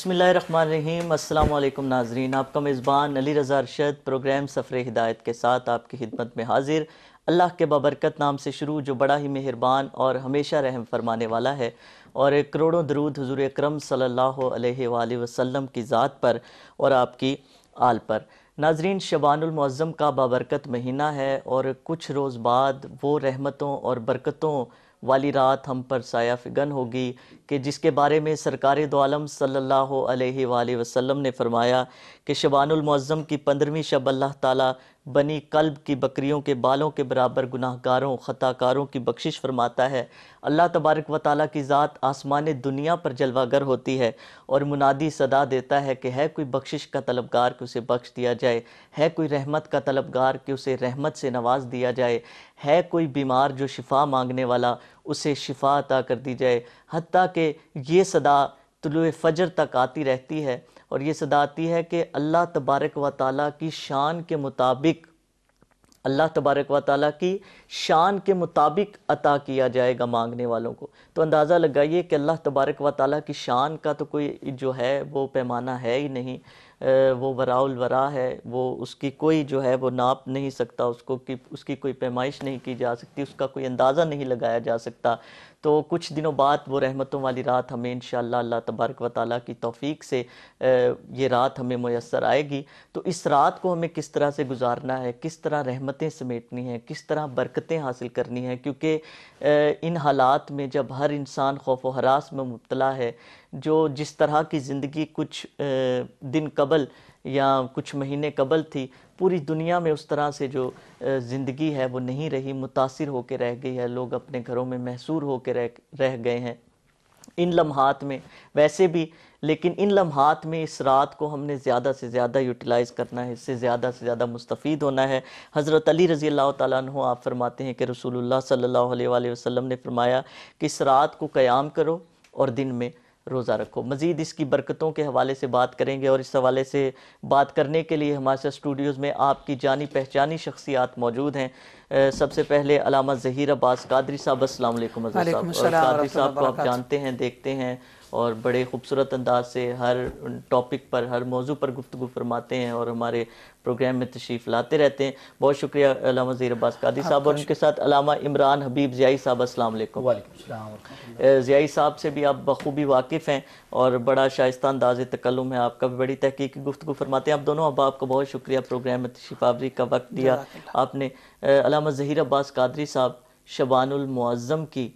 بسم اللہ الرحمن الرحیم۔ السلام علیکم ناظرین، آپ کا میزبان علی رضا ارشد، پروگرام سفر ہدایت کے ساتھ آپ کی خدمت میں حاضر۔ اللہ کے بابرکت نام سے شروع، جو بڑا ہی مہربان اور ہمیشہ رحم فرمانے والا ہے۔ اور کروڑوں درود حضور اکرم صلی اللہ علیہ وآلہ وسلم کی ذات پر اور آپ کی آل پر۔ ناظرین، شبان المعظم کا بابرکت مہینہ ہے اور کچھ روز بعد وہ رحمتوں اور برکتوں والی رات ہم پر سایہ فگن ہوگی۔ کہ جس کے بارے میں سرکار دو عالم صلی اللہ علیہ وآلہ وسلم نے فرمایا کہ شبان المعظم کی پندرہویں شب اللہ تعالیٰ بنی قلب کی بکریوں کے بالوں کے برابر گناہ گاروں خطا کاروں کی بخشش فرماتا ہے۔ اللہ تبارک و تعالیٰ کی ذات آسمان دنیا پر جلوہ گر ہوتی ہے اور منادی صدا دیتا ہے کہ ہے کوئی بخشش کا طلبگار کہ اسے بخش دیا جائے، ہے کوئی رحمت کا طلبگار کہ اسے رحمت سے نواز دیا جائے، ہے کوئی بیمار جو شفا مانگنے والا اسے شفا عطا کر دی جائے۔ حتیٰ کہ یہ صدا طلوع فجر تک آتی رہتی ہے اور یہ صدا آتی ہے کہ اللہ تبارک و تعالیٰ کی شان کے مطابق، اللہ تبارک و تعالیٰ کی شان کے مطابق عطا کیا جائے گا مانگنے والوں کو۔ تو اندازہ لگائیے کہ اللہ تبارک و تعالیٰ کی شان کا تو کوئی جو ہے وہ پیمانہ ہے ہی نہیں۔ وہ وراء الورا ہے، وہ اس کی کوئی جو ہے وہ ناپ نہیں سکتا، اس کو اس کی کوئی پیمائش نہیں کی جا سکتی، اس کا کوئی اندازہ نہیں لگایا جا سکتا۔ تو کچھ دنوں بعد وہ رحمتوں والی رات ہمیں انشاءاللہ اللہ تبارک و تعالیٰ کی توفیق سے یہ رات ہمیں میسر آئے گی۔ تو اس رات کو ہمیں کس طرح سے گزارنا ہے، کس طرح رحمتیں سمیٹنی ہیں، کس طرح برکتیں حاصل کرنی ہیں؟ کیونکہ ان حالات میں جب ہر انسان خوف و حراس میں مبتلا ہے، جو جس طرح کی زندگی کچھ دن قبل یا کچھ مہینے قبل تھی پوری دنیا میں اس طرح سے جو زندگی ہے وہ نہیں رہی، متاثر ہو کے رہ گئی ہے، لوگ اپنے گھروں میں محصور ہو کے رہ گئے ہیں۔ ان لمحات میں ویسے بھی، لیکن ان لمحات میں اس رات کو ہم نے زیادہ سے زیادہ یوٹیلائز کرنا ہے، اس سے زیادہ سے زیادہ مستفید ہونا ہے۔ حضرت علی رضی اللہ تعالیٰ عنہ، آپ فرماتے ہیں کہ رسول اللہ صلی اللہ علیہ وآلہ وسلم نے فرمایا کہ اس رات کو قیام کرو اور دن میں روزہ رکھو۔ مزید اس کی برکتوں کے حوالے سے بات کریں گے اور اس حوالے سے بات کرنے کے لیے ہمارے اسٹوڈیوز میں آپ کی جانی پہچانی شخصیات موجود ہیں۔ سب سے پہلے علامہ ظہیر عباس قادری صاحب السلام علیکم قادری صاحب کو آپ جانتے ہیں دیکھتے ہیں۔ اور بڑے خوبصورت انداز سے ہر ٹاپک پر ہر موضوع پر گفتگو فرماتے ہیں اور ہمارے پروگرام میں تشریف لاتے رہتے ہیں۔ بہت شکریہ علامہ زیر عباس قادی صاحب اور ان کے ساتھ علامہ عمران حبیب زیائی صاحب السلام علیکم۔ زیائی صاحب سے بھی آپ بخوبی واقف ہیں اور بڑا شائستہ انداز تکلم ہے۔ آپ کا بھی بڑی تحقیقی گفتگو فرماتے ہیں۔ آپ دونوں اب آپ کا بہت شکریہ پروگرام میں تشریف آوری کا وقت دیا۔ آپ نے علامہ ظہیر عباس قادری صاحب شبان المعظم کی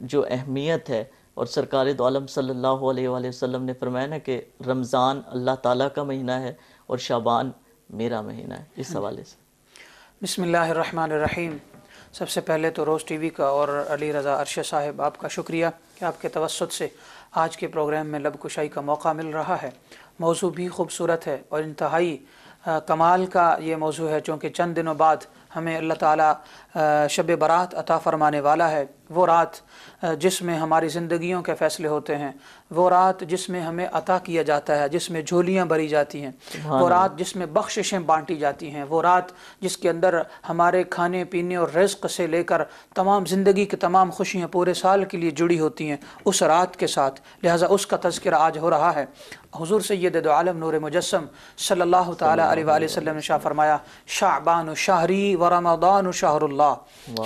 جو اہمیت ہے اور سرکار دو عالم صلی اللہ علیہ وآلہ وسلم نے فرمایا نا کہ رمضان اللہ تعالیٰ کا مہینہ ہے اور شابان میرا مہینہ ہے، اس حوالے سے۔ بسم اللہ الرحمن الرحیم۔ سب سے پہلے تو روز ٹی وی کا اور علی رضا ارشد صاحب، آپ کا شکریہ کہ آپ کے توسط سے آج کے پروگرام میں لب کشائی کا موقع مل رہا ہے۔ موضوع بھی خوبصورت ہے اور انتہائی کمال کا یہ موضوع ہے، چونکہ چند دنوں بعد ہمیں اللہ تعالیٰ شب برات عطا فرمانے والا ہے۔ وہ رات جس میں ہماری زندگیوں کے فیصلے ہوتے ہیں۔ وہ رات جس میں ہمیں عطا کیا جاتا ہے جس میں جھولیاں بری جاتی ہیں۔ وہ رات جس میں بخششیں بانٹی جاتی ہیں۔ وہ رات جس کے اندر ہمارے کھانے پینے اور رزق سے لے کر تمام زندگی کی تمام خوشیاں پورے سال کے لیے جڑی ہوتی ہیں اس رات کے ساتھ۔ لہٰذا اس کا تذکرہ آج ہو رہا ہے۔ حضور سید دو عالم نور مجسم صلی اللہ تعالیٰ علیہ وآلہ وسلم نے شاہ فرمایا شعبان شہری و رمضان شہر اللہ۔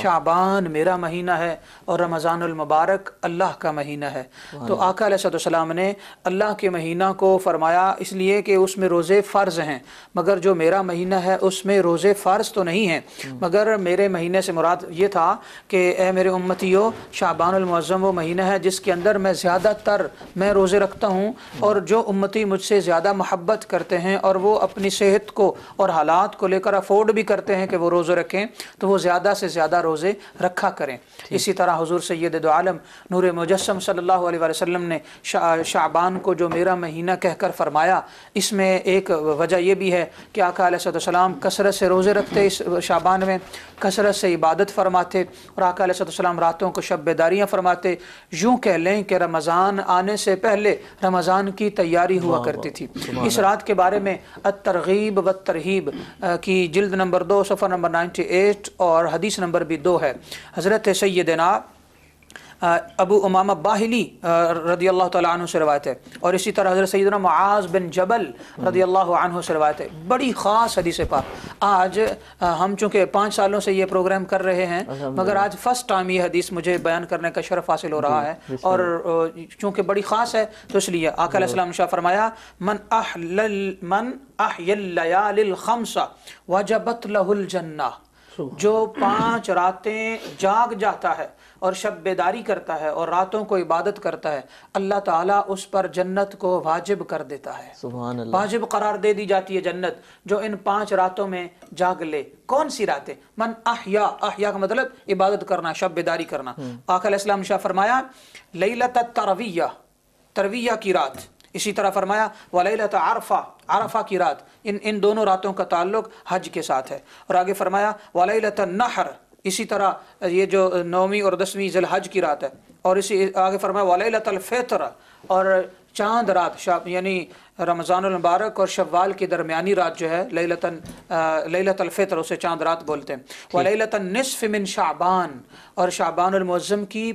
شعبان میرا مہینہ ہے اور رمضان المبارک اللہ کا مہینہ ہے۔ تو آقا علیہ السلام نے اللہ کے مہینہ کو فرمایا اس لیے کہ اس میں روزے فرض ہیں۔ مگر جو میرا مہینہ ہے اس میں روزے فرض تو نہیں ہیں۔ مگر میرے مہینے سے مراد یہ تھا کہ اے میرے امتیو شعبان المعظم وہ مہینہ ہے جس کے اندر میں زیادہ تر میں روزے رکھتا ہوں اور جو امتی مجھ سے زیادہ محبت کرتے ہیں اور وہ اپنی صحت کو اور حالات کو لے کر افورڈ بھی کرتے ہیں کہ وہ روزے رکھیں تو وہ زیادہ سے زیادہ روزے رکھا کریں۔ اسی طرح حضور سید دو عالم نور مجسم صلی اللہ علیہ وسلم نے شعبان کو جو میرا مہینہ کہہ کر فرمایا اس میں ایک وجہ یہ بھی ہے کہ آقا علیہ السلام کثرت سے روزے رکھتے اس شعبان میں کثرت سے عبادت فرماتے اور آقا علیہ السلام راتوں کو شب بیداریاں فرماتے۔ یوں کہہ لیں کہ رمضان آنے سے پہلے رمضان کی تیاری ہوا کرتی تھی۔ اس رات کے بارے میں الترغیب و ترہیب کی جلد نمبر دو صفحہ نمبر نائنٹی ایٹ اور حدیث نمبر بھی دو ہے۔ حضرت سیدنا ابو امامہ باہلی رضی اللہ تعالیٰ عنہ سے روایت ہے۔ اور اسی طرح حضرت سیدنا معاذ بن جبل رضی اللہ عنہ سے روایت ہے۔ بڑی خاص حدیث پاک۔ آج ہم چونکہ پانچ سالوں سے یہ پروگرام کر رہے ہیں مگر آج فرسٹ ٹائم یہ حدیث مجھے بیان کرنے کا شرف حاصل ہو رہا جی، ہے۔ اور چونکہ بڑی خاص ہے تو اس لیے آقا علیہ السلام شاہ فرمایا من احلل من احی اللیال الخمس وجبت لہ الجنہ۔ جو پانچ راتیں جاگ جاتا ہے اور شب بیداری کرتا ہے اور راتوں کو عبادت کرتا ہے اللہ تعالیٰ اس پر جنت کو واجب کر دیتا ہے۔ سبحان اللہ۔ واجب قرار دے دی جاتی ہے جنت جو ان پانچ راتوں میں جاگ لے۔ کون سی راتیں؟ من احیا احیا کا مطلب عبادت کرنا شب بیداری کرنا آقا علیہ السلام شاہ فرمایا لیلت الترویہ ترویہ کی رات۔ اسی طرح فرمایا ولیلت عرفہ عرفہ کی رات۔ ان ان دونوں راتوں کا تعلق حج کے ساتھ ہے۔ اور آگے فرمایا ولیلت النحر اسی طرح یہ جو نومی اور دسویں ذی الحج کی رات ہے اور اسی آگے فرمایا ولیلت الفطر اور چاند رات شاب یعنی رمضان المبارک اور شوال کی درمیانی رات جو ہے لیلت لیلت الفطر اسے چاند رات بولتے ہیں۔ ولیلت النصف من شعبان اور شعبان المعظم کی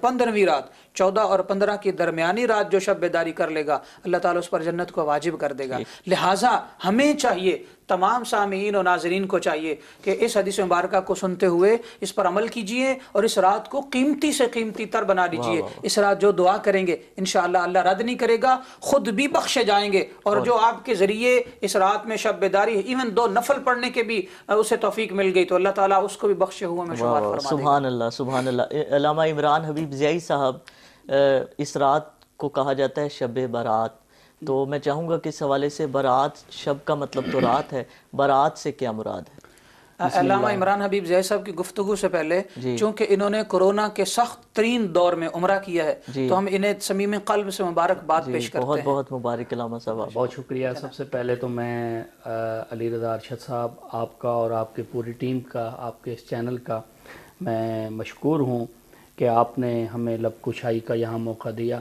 پندرہویں رات چودہ اور پندرہ کی درمیانی رات جو شب بیداری کر لے گا اللہ تعالیٰ اس پر جنت کو واجب کر دے گا۔ لہٰذا ہمیں چاہیے تمام سامعین و ناظرین کو چاہیے کہ اس حدیث مبارکہ کو سنتے ہوئے اس پر عمل کیجیے اور اس رات کو قیمتی سے قیمتی تر بنا لیجیے۔ اس رات جو دعا کریں گے انشاءاللہ اللہ رد نہیں کرے گا خود بھی بخشے جائیں گے۔ اور جو آپ کے ذریعے اس رات میں شب بیداری ایون دو نفل پڑھنے کے بھی اسے توفیق مل گئی تو اللہ تعالیٰ اس کو بھی بخشے ہوئے میں شمار فرما سبحان اللہ سبحان اللہ علامہ عمران حبیب زیائی صاحب اس رات کو کہا جاتا ہے شب برات۔ تو میں چاہوں گا کہ اس حوالے سے برات شب کا مطلب تو رات ہے برات سے کیا مراد ہے؟ علامہ عمران حبیب زیائی صاحب کی گفتگو سے پہلے چونکہ انہوں نے کرونا کے سخت ترین دور میں عمرہ کیا ہے تو ہم انہیں صمیم قلب سے مبارک بات پیش کرتے بہت ہیں۔ بہت مبارک علامہ صاحب بہت شکریہ۔ سب سے پہلے تو میں علی رضا ارشد صاحب آپ کا اور آپ کی پوری ٹیم کا آپ کے اس چینل کا میں مشکور ہوں کہ آپ نے ہمیں لب کشائی کا یہاں موقع دیا۔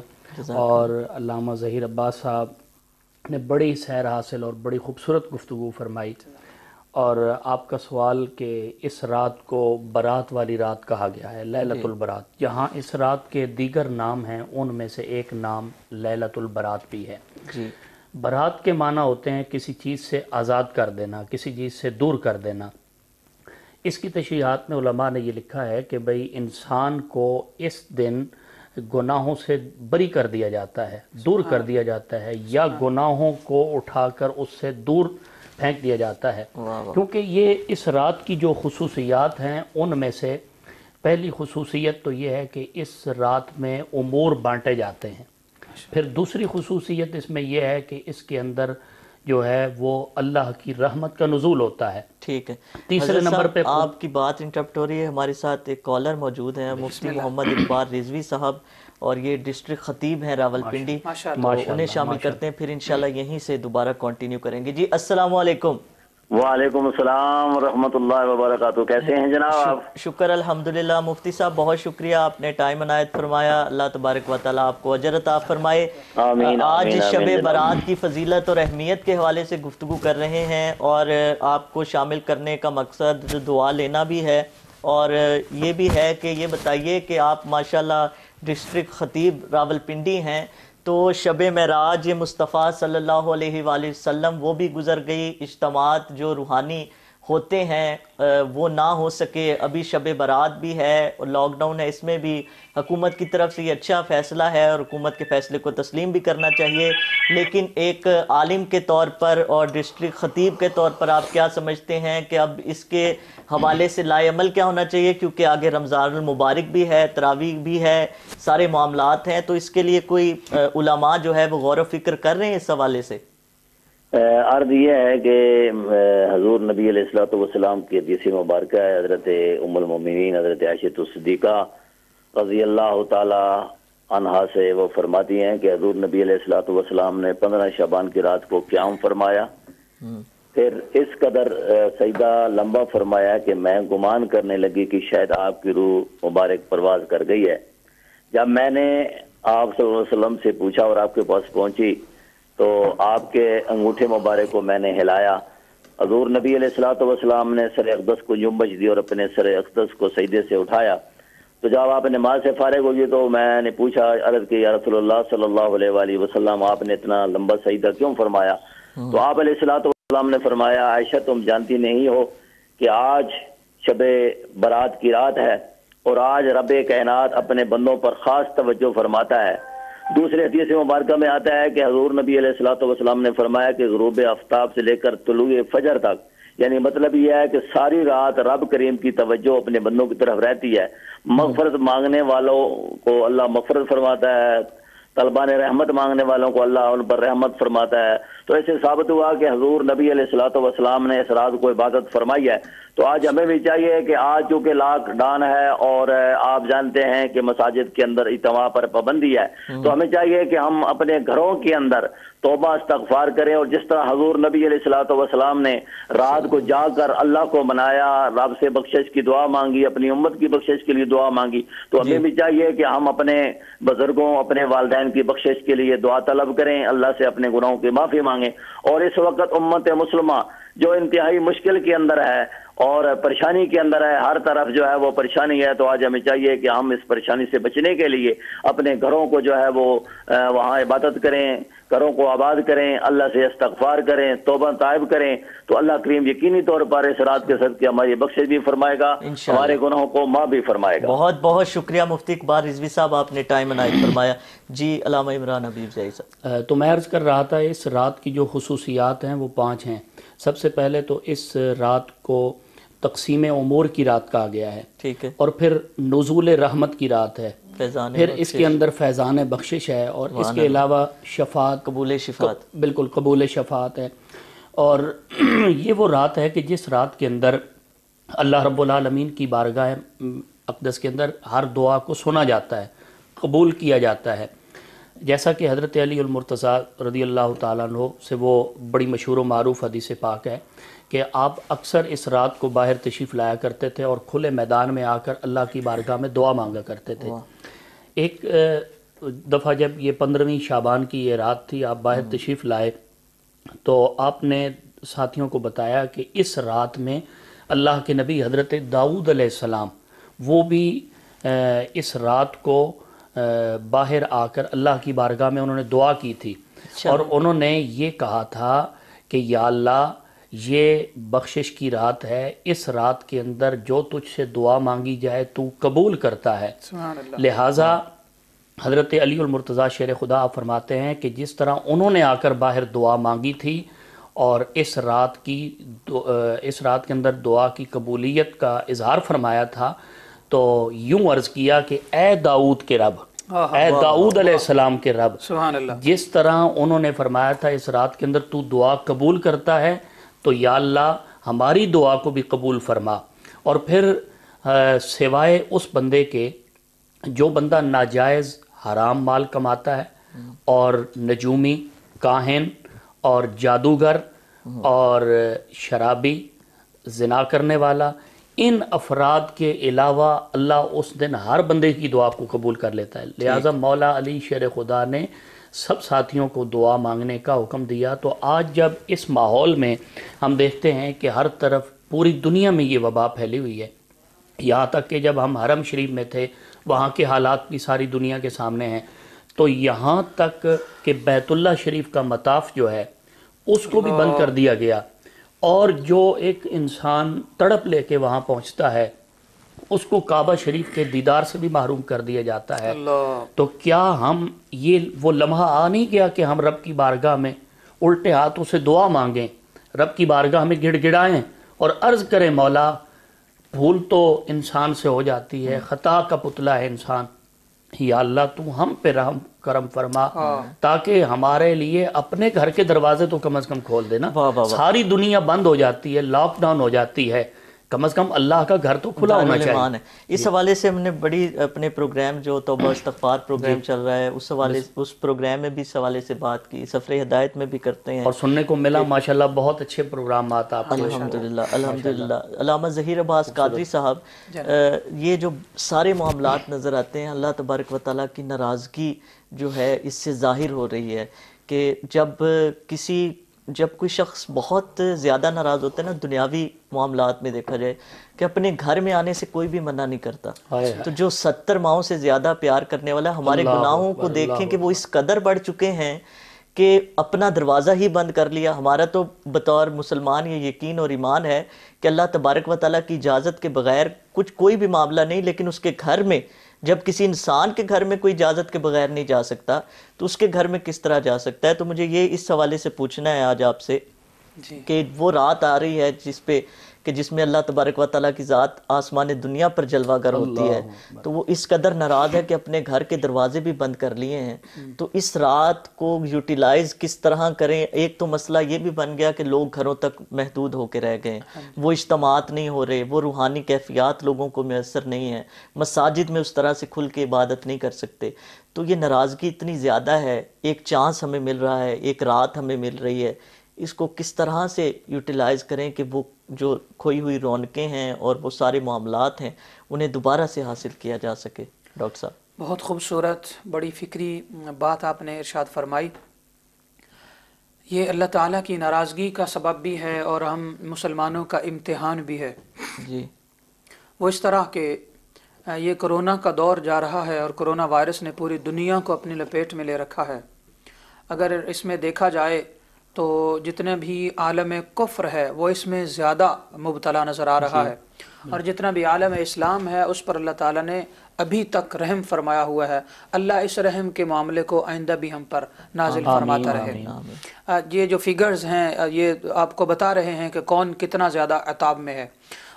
اور علامہ ظہیر عباس صاحب نے بڑی سیر حاصل اور بڑی خوبصورت گفتگو فرمائی اور آپ کا سوال کہ اس رات کو برات والی رات کہا گیا ہے لیلت البرات. یہاں اس رات کے دیگر نام ہیں ان میں سے ایک نام لیلت البرات بھی ہے. جی. برات کے معنی ہوتے ہیں کسی چیز سے آزاد کر دینا کسی چیز سے دور کر دینا. اس کی تشریحات میں علماء نے یہ لکھا ہے کہ بھئی انسان کو اس دن گناہوں سے بری کر دیا جاتا ہے دور کر دیا جاتا ہے یا گناہوں کو اٹھا کر اس سے دور پھینک دیا جاتا ہے۔ کیونکہ یہ اس رات کی جو خصوصیات ہیں ان میں سے پہلی خصوصیت تو یہ ہے کہ اس رات میں امور بانٹے جاتے ہیں۔ پھر دوسری خصوصیت اس میں یہ ہے کہ اس کے اندر جو ہے وہ اللہ کی رحمت کا نزول ہوتا ہے۔ ٹھیک ہے۔ تیسرے نمبر پہ آپ کی بات انٹرپٹ ہو رہی ہے۔ ہمارے ساتھ ایک کالر موجود ہیں مفتی محمد اقبال رضوی صاحب اور یہ ڈسٹرکٹ خطیب ہیں راول پنڈی۔ انہیں شامل کرتے ہیں پھر انشاءاللہ یہیں سے دوبارہ کنٹینیو کریں گے۔ جی السلام علیکم۔ وعلیکم السلام ورحمۃ اللہ وبرکاتہ۔ کیسے ہیں جناب آپ؟ شکر الحمدللہ مفتی صاحب بہت شکریہ آپ نے ٹائم عنایت فرمایا۔ اللہ تبارک و تعالیٰ آپ کو اجر عطا فرمائے۔ آمین، آج آمین، شب آمین، برات کی فضیلت اور اہمیت کے حوالے سے گفتگو کر رہے ہیں اور آپ کو شامل کرنے کا مقصد دعا لینا بھی ہے۔ اور یہ بھی ہے کہ یہ بتائیے کہ آپ ماشاءاللہ ڈسٹرکٹ خطیب راول پنڈی ہیں۔ تو شب معراج مصطفیٰ صلی اللہ علیہ وآلہ وسلم وہ بھی گزر گئی اجتماعات جو روحانی ہوتے ہیں وہ نہ ہو سکے۔ ابھی شب برات بھی ہے اور لاک ڈاؤن ہے۔ اس میں بھی حکومت کی طرف سے یہ اچھا فیصلہ ہے اور حکومت کے فیصلے کو تسلیم بھی کرنا چاہیے۔ لیکن ایک عالم کے طور پر اور ڈسٹرکٹ خطیب کے طور پر آپ کیا سمجھتے ہیں کہ اب اس کے حوالے سے لائے عمل کیا ہونا چاہیے؟ کیونکہ آگے رمضان المبارک بھی ہے، تراویح بھی ہے، سارے معاملات ہیں۔ تو اس کے لیے کوئی علماء جو ہے وہ غور و فکر کر رہے ہیں اس حوالے سے؟ عرض یہ ہے کہ حضور نبی علیہ السلاۃ والسلام کی حدیث مبارکہ ہے حضرت ام المومنین حضرت عائشۃ الصدیقہ رضی اللہ تعالی عنہا سے وہ فرماتی ہیں کہ حضور نبی علیہ السلاۃ والسلام نے پندرہ شبان کی رات کو قیام فرمایا۔ پھر اس قدر سیدہ لمبا فرمایا کہ میں گمان کرنے لگی کہ شاید آپ کی روح مبارک پرواز کر گئی ہے۔ جب میں نے آپ صلی اللہ علیہ وسلم سے پوچھا اور آپ کے پاس پہنچی تو آپ کے انگوٹھے مبارک کو میں نے ہلایا۔ حضور نبی علیہ السلاۃ والسلام نے سر اقدس کو جنبش دی اور اپنے سر اقدس کو سجدے سے اٹھایا۔ تو جب آپ نماز سے فارغ ہوگی تو میں نے پوچھا عرض کی یا رسول اللہ صلی اللہ علیہ وآلہ وسلم آپ نے اتنا لمبا سجدہ کیوں فرمایا؟ تو آپ علیہ السلاۃ والسلام نے فرمایا عائشہ تم جانتی نہیں ہو کہ آج شب برات کی رات ہے اور آج رب کائنات اپنے بندوں پر خاص توجہ فرماتا ہے۔ دوسرے حدیث مبارکہ میں آتا ہے کہ حضور نبی علیہ السلاۃ والسلام نے فرمایا کہ غروب آفتاب سے لے کر طلوع فجر تک یعنی مطلب یہ ہے کہ ساری رات رب کریم کی توجہ اپنے بندوں کی طرف رہتی ہے۔ مغفرت مانگنے والوں کو اللہ مغفرت فرماتا ہے۔ طلبان رحمت مانگنے والوں کو اللہ ان پر رحمت فرماتا ہے۔ تو ایسے ثابت ہوا کہ حضور نبی علیہ السلاۃ والسلام نے اس رات کو عبادت فرمائی ہے۔ تو آج ہمیں بھی چاہیے کہ آج چونکہ لاک ڈان ہے اور آپ جانتے ہیں کہ مساجد کے اندر اجتماع پر پابندی ہے تو ہمیں چاہیے کہ ہم اپنے گھروں کے اندر توبہ استغفار کریں اور جس طرح حضور نبی علیہ السلاۃ والسلام نے رات کو جا کر اللہ کو منایا رب سے بخشش کی دعا مانگی اپنی امت کی بخشش کے لیے دعا مانگی تو ہمیں بھی چاہیے کہ ہم اپنے بزرگوں اپنے والدین کی بخشش کے لیے دعا طلب کریں اللہ سے اپنے گناہوں کی معافی مانگیں۔ اور اس وقت امت مسلمہ جو انتہائی مشکل کے اندر ہے اور پریشانی کے اندر ہے ہر طرف جو ہے وہ پریشانی ہے۔ تو آج ہمیں چاہیے کہ ہم اس پریشانی سے بچنے کے لیے اپنے گھروں کو جو ہے وہ وہاں عبادت کریں گھروں کو آباد کریں اللہ سے استغفار کریں توبہ طائب کریں۔ تو اللہ کریم یقینی طور پر اس رات کے صدقے ہماری بخش بھی فرمائے گا ہمارے گناہوں کو ماں بھی فرمائے گا۔ بہت بہت شکریہ مفتی اقبال رضوی صاحب آپ نے ٹائم عنایت فرمایا۔ جی علامہ عمران حبیب زئی صاحب۔ تو میں عرض کر رہا تھا اس رات کی جو خصوصیات ہیں وہ پانچ ہیں۔ سب سے پہلے تو اس رات کو تقسیم امور کی رات کہا گیا ہے۔ ٹھیک ہے۔ اور پھر نزول رحمت کی رات ہے۔ پھر اس کے اندر فیضان بخشش ہے اور اس کے علاوہ شفاعت قبول شفاعت۔ بالکل قبول شفاعت ہے۔ اور یہ وہ رات ہے کہ جس رات کے اندر اللہ رب العالمین کی بارگاہ اقدس کے اندر ہر دعا کو سنا جاتا ہے قبول کیا جاتا ہے۔ جیسا کہ حضرت علی المرتضیٰ رضی اللہ تعالیٰ عنہ سے وہ بڑی مشہور و معروف حدیث پاک ہے کہ آپ اکثر اس رات کو باہر تشریف لایا کرتے تھے اور کھلے میدان میں آ کر اللہ کی بارگاہ میں دعا مانگا کرتے تھے۔ ایک دفعہ جب یہ پندرہویں شابان کی یہ رات تھی آپ باہر تشریف لائے تو آپ نے ساتھیوں کو بتایا کہ اس رات میں اللہ کے نبی حضرت داؤد علیہ السلام وہ بھی اس رات کو باہر آ کر اللہ کی بارگاہ میں انہوں نے دعا کی تھی۔ اچھا۔ اور انہوں نے یہ کہا تھا کہ یا اللہ یہ بخشش کی رات ہے اس رات کے اندر جو تجھ سے دعا مانگی جائے تو قبول کرتا ہے۔ لہٰذا حضرت علی المرتضیٰ شیر خدا آپ فرماتے ہیں کہ جس طرح انہوں نے آ کر باہر دعا مانگی تھی اور اس رات کی اس رات کے اندر دعا کی قبولیت کا اظہار فرمایا تھا تو یوں عرض کیا کہ اے داؤد کے رب اے داؤد علیہ السلام کے رب جس طرح انہوں نے فرمایا تھا اس رات کے اندر تو دعا قبول کرتا ہے تو یا اللہ ہماری دعا کو بھی قبول فرما۔ اور پھر سوائے اس بندے کے جو بندہ ناجائز حرام مال کماتا ہے اور نجومی کاہن اور جادوگر اور شرابی زنا کرنے والا ان افراد کے علاوہ اللہ اس دن ہر بندے کی دعا کو قبول کر لیتا ہے۔ لہٰذا مولا علی شیر خدا نے سب ساتھیوں کو دعا مانگنے کا حکم دیا۔ تو آج جب اس ماحول میں ہم دیکھتے ہیں کہ ہر طرف پوری دنیا میں یہ وبا پھیلی ہوئی ہے یہاں تک کہ جب ہم حرم شریف میں تھے وہاں کے حالات بھی ساری دنیا کے سامنے ہیں۔ تو یہاں تک کہ بیت اللہ شریف کا مطاف جو ہے اس کو بھی بند کر دیا گیا۔ اور جو ایک انسان تڑپ لے کے وہاں پہنچتا ہے اس کو کعبہ شریف کے دیدار سے بھی محروم کر دیا جاتا ہے۔ تو کیا ہم یہ وہ لمحہ آ نہیں گیا کہ ہم رب کی بارگاہ میں الٹے ہاتھوں سے دعا مانگیں رب کی بارگاہ میں گڑ گڑائیں اور عرض کریں مولا بھول تو انسان سے ہو جاتی ہے خطا کا پتلا ہے انسان۔ یا اللہ تو ہم پہ رحم کرم فرما ہاں۔ تاکہ ہمارے لیے اپنے گھر کے دروازے تو کم از کم کھول دینا۔ ساری دنیا بند ہو جاتی ہے لاک ڈاؤن ہو جاتی ہے۔ کم از کم اللہ کا گھر تو کھلا ہونا چاہیے۔ اس جی۔ حوالے سے ہم نے بڑی اپنے پروگرام جو توبہ استغفار پروگرام جی۔ چل رہا ہے اس حوالے اس پروگرام میں بھی اس حوالے سے بات کی سفر ہدایت میں بھی کرتے ہیں۔ اور سننے کو ملا ماشاءاللہ بہت اچھے پروگرام آتا آپ الحمدللہ الحمدللہ۔ علامہ ظہیر عباس قادری صاحب یہ جو سارے معاملات نظر آتے ہیں اللہ تبارک و تعالیٰ کی ناراضگی جو ہے اس سے ظاہر ہو رہی ہے کہ جب کسی جب کوئی شخص بہت زیادہ ناراض ہوتا ہے نا دنیاوی معاملات میں دیکھا جائے کہ اپنے گھر میں آنے سے کوئی بھی منع نہیں کرتا۔ تو جو ستر ماہوں سے زیادہ پیار کرنے والا ہمارے گناہوں کو دیکھیں کہ وہ اس قدر بڑھ چکے ہیں کہ اپنا دروازہ ہی بند کر لیا۔ ہمارا تو بطور مسلمان یہ یقین اور ایمان ہے کہ اللہ تبارک و تعالیٰ کی اجازت کے بغیر کچھ کوئی بھی معاملہ نہیں لیکن اس کے گھر میں جب کسی انسان کے گھر میں کوئی اجازت کے بغیر نہیں جا سکتا تو اس کے گھر میں کس طرح جا سکتا ہے؟ تو مجھے یہ اس حوالے سے پوچھنا ہے آج آپ سے جی۔ کہ وہ رات آ رہی ہے جس پہ کہ جس میں اللہ تبارک و تعالیٰ کی ذات آسمان دنیا پر جلوہ گر ہوتی ہے تو وہ اس قدر ناراض ہے کہ اپنے گھر کے دروازے بھی بند کر لیے ہیں۔ تو اس رات کو یوٹیلائز کس طرح کریں؟ ایک تو مسئلہ یہ بھی بن گیا کہ لوگ گھروں تک محدود ہو کے رہ گئے۔ وہ اجتماعات نہیں ہو رہے وہ روحانی کیفیات لوگوں کو میسر نہیں ہے مساجد میں اس طرح سے کھل کے عبادت نہیں کر سکتے۔ تو یہ ناراضگی اتنی زیادہ ہے ایک چانس ہمیں مل رہا ہے ایک رات ہمیں مل رہی ہے۔ اس کو کس طرح سے یوٹیلائز کریں کہ وہ جو کھوئی ہوئی رونقیں ہیں اور وہ سارے معاملات ہیں انہیں دوبارہ سے حاصل کیا جا سکے ڈاکٹر صاحب۔ بہت خوبصورت بڑی فکری بات آپ نے ارشاد فرمائی۔ یہ اللہ تعالیٰ کی ناراضگی کا سبب بھی ہے اور ہم مسلمانوں کا امتحان بھی ہے۔ جی۔ وہ اس طرح کہ یہ کرونا کا دور جا رہا ہے اور کرونا وائرس نے پوری دنیا کو اپنی لپیٹ میں لے رکھا ہے۔ اگر اس میں دیکھا جائے تو جتنے بھی عالم کفر ہے وہ اس میں زیادہ مبتلا نظر آ رہا ہے۔ اور جتنا بھی عالم اسلام ہے اس پر اللہ تعالیٰ نے ابھی تک رحم فرمایا ہوا ہے۔ اللہ اس رحم کے معاملے کو آئندہ بھی ہم پر نازل فرماتا رہے۔ یہ جو فگرز ہیں یہ آپ کو بتا رہے ہیں کہ کون کتنا زیادہ عطاب میں ہے۔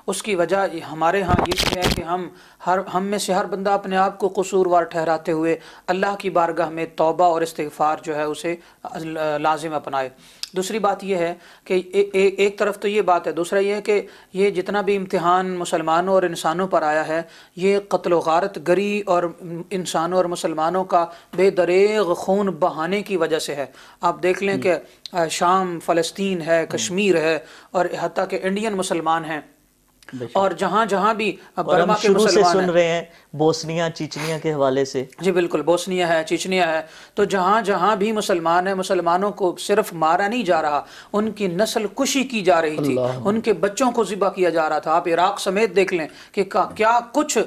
اس کی وجہ ہمارے ہاں یہ ہے کہ ہم ہر ہم میں سے ہر بندہ اپنے آپ کو قصوروار ٹھہراتے ہوئے اللہ کی بارگاہ میں توبہ اور استغفار جو ہے اسے لازم اپنائے۔ دوسری بات یہ ہے کہ ایک طرف تو یہ بات ہے دوسرا یہ ہے کہ یہ جتنا بھی امتحان مسلمانوں اور انسانوں پر آیا ہے یہ قتل و غارت گری اور انسانوں اور مسلمانوں کا بے دریغ خون بہانے کی وجہ سے ہے۔ آپ دیکھ لیں کہ شام فلسطین ہے کشمیر ہے اور حتیٰ کہ انڈین مسلمان ہیں۔ اور جہاں جہاں بھی برما کے مسلمان سن رہے ہیں بوسنیا چیچنیا کے حوالے سے۔ جی بالکل بوسنیا ہے چیچنیا ہے۔ تو جہاں جہاں بھی مسلمان ہیں مسلمانوں کو صرف مارا نہیں جا رہا ان کی نسل کشی کی جا رہی تھی۔ ان کے بچوں کو ذبح کیا جا رہا تھا۔ آپ عراق سمیت دیکھ لیں کہ کیا کچھ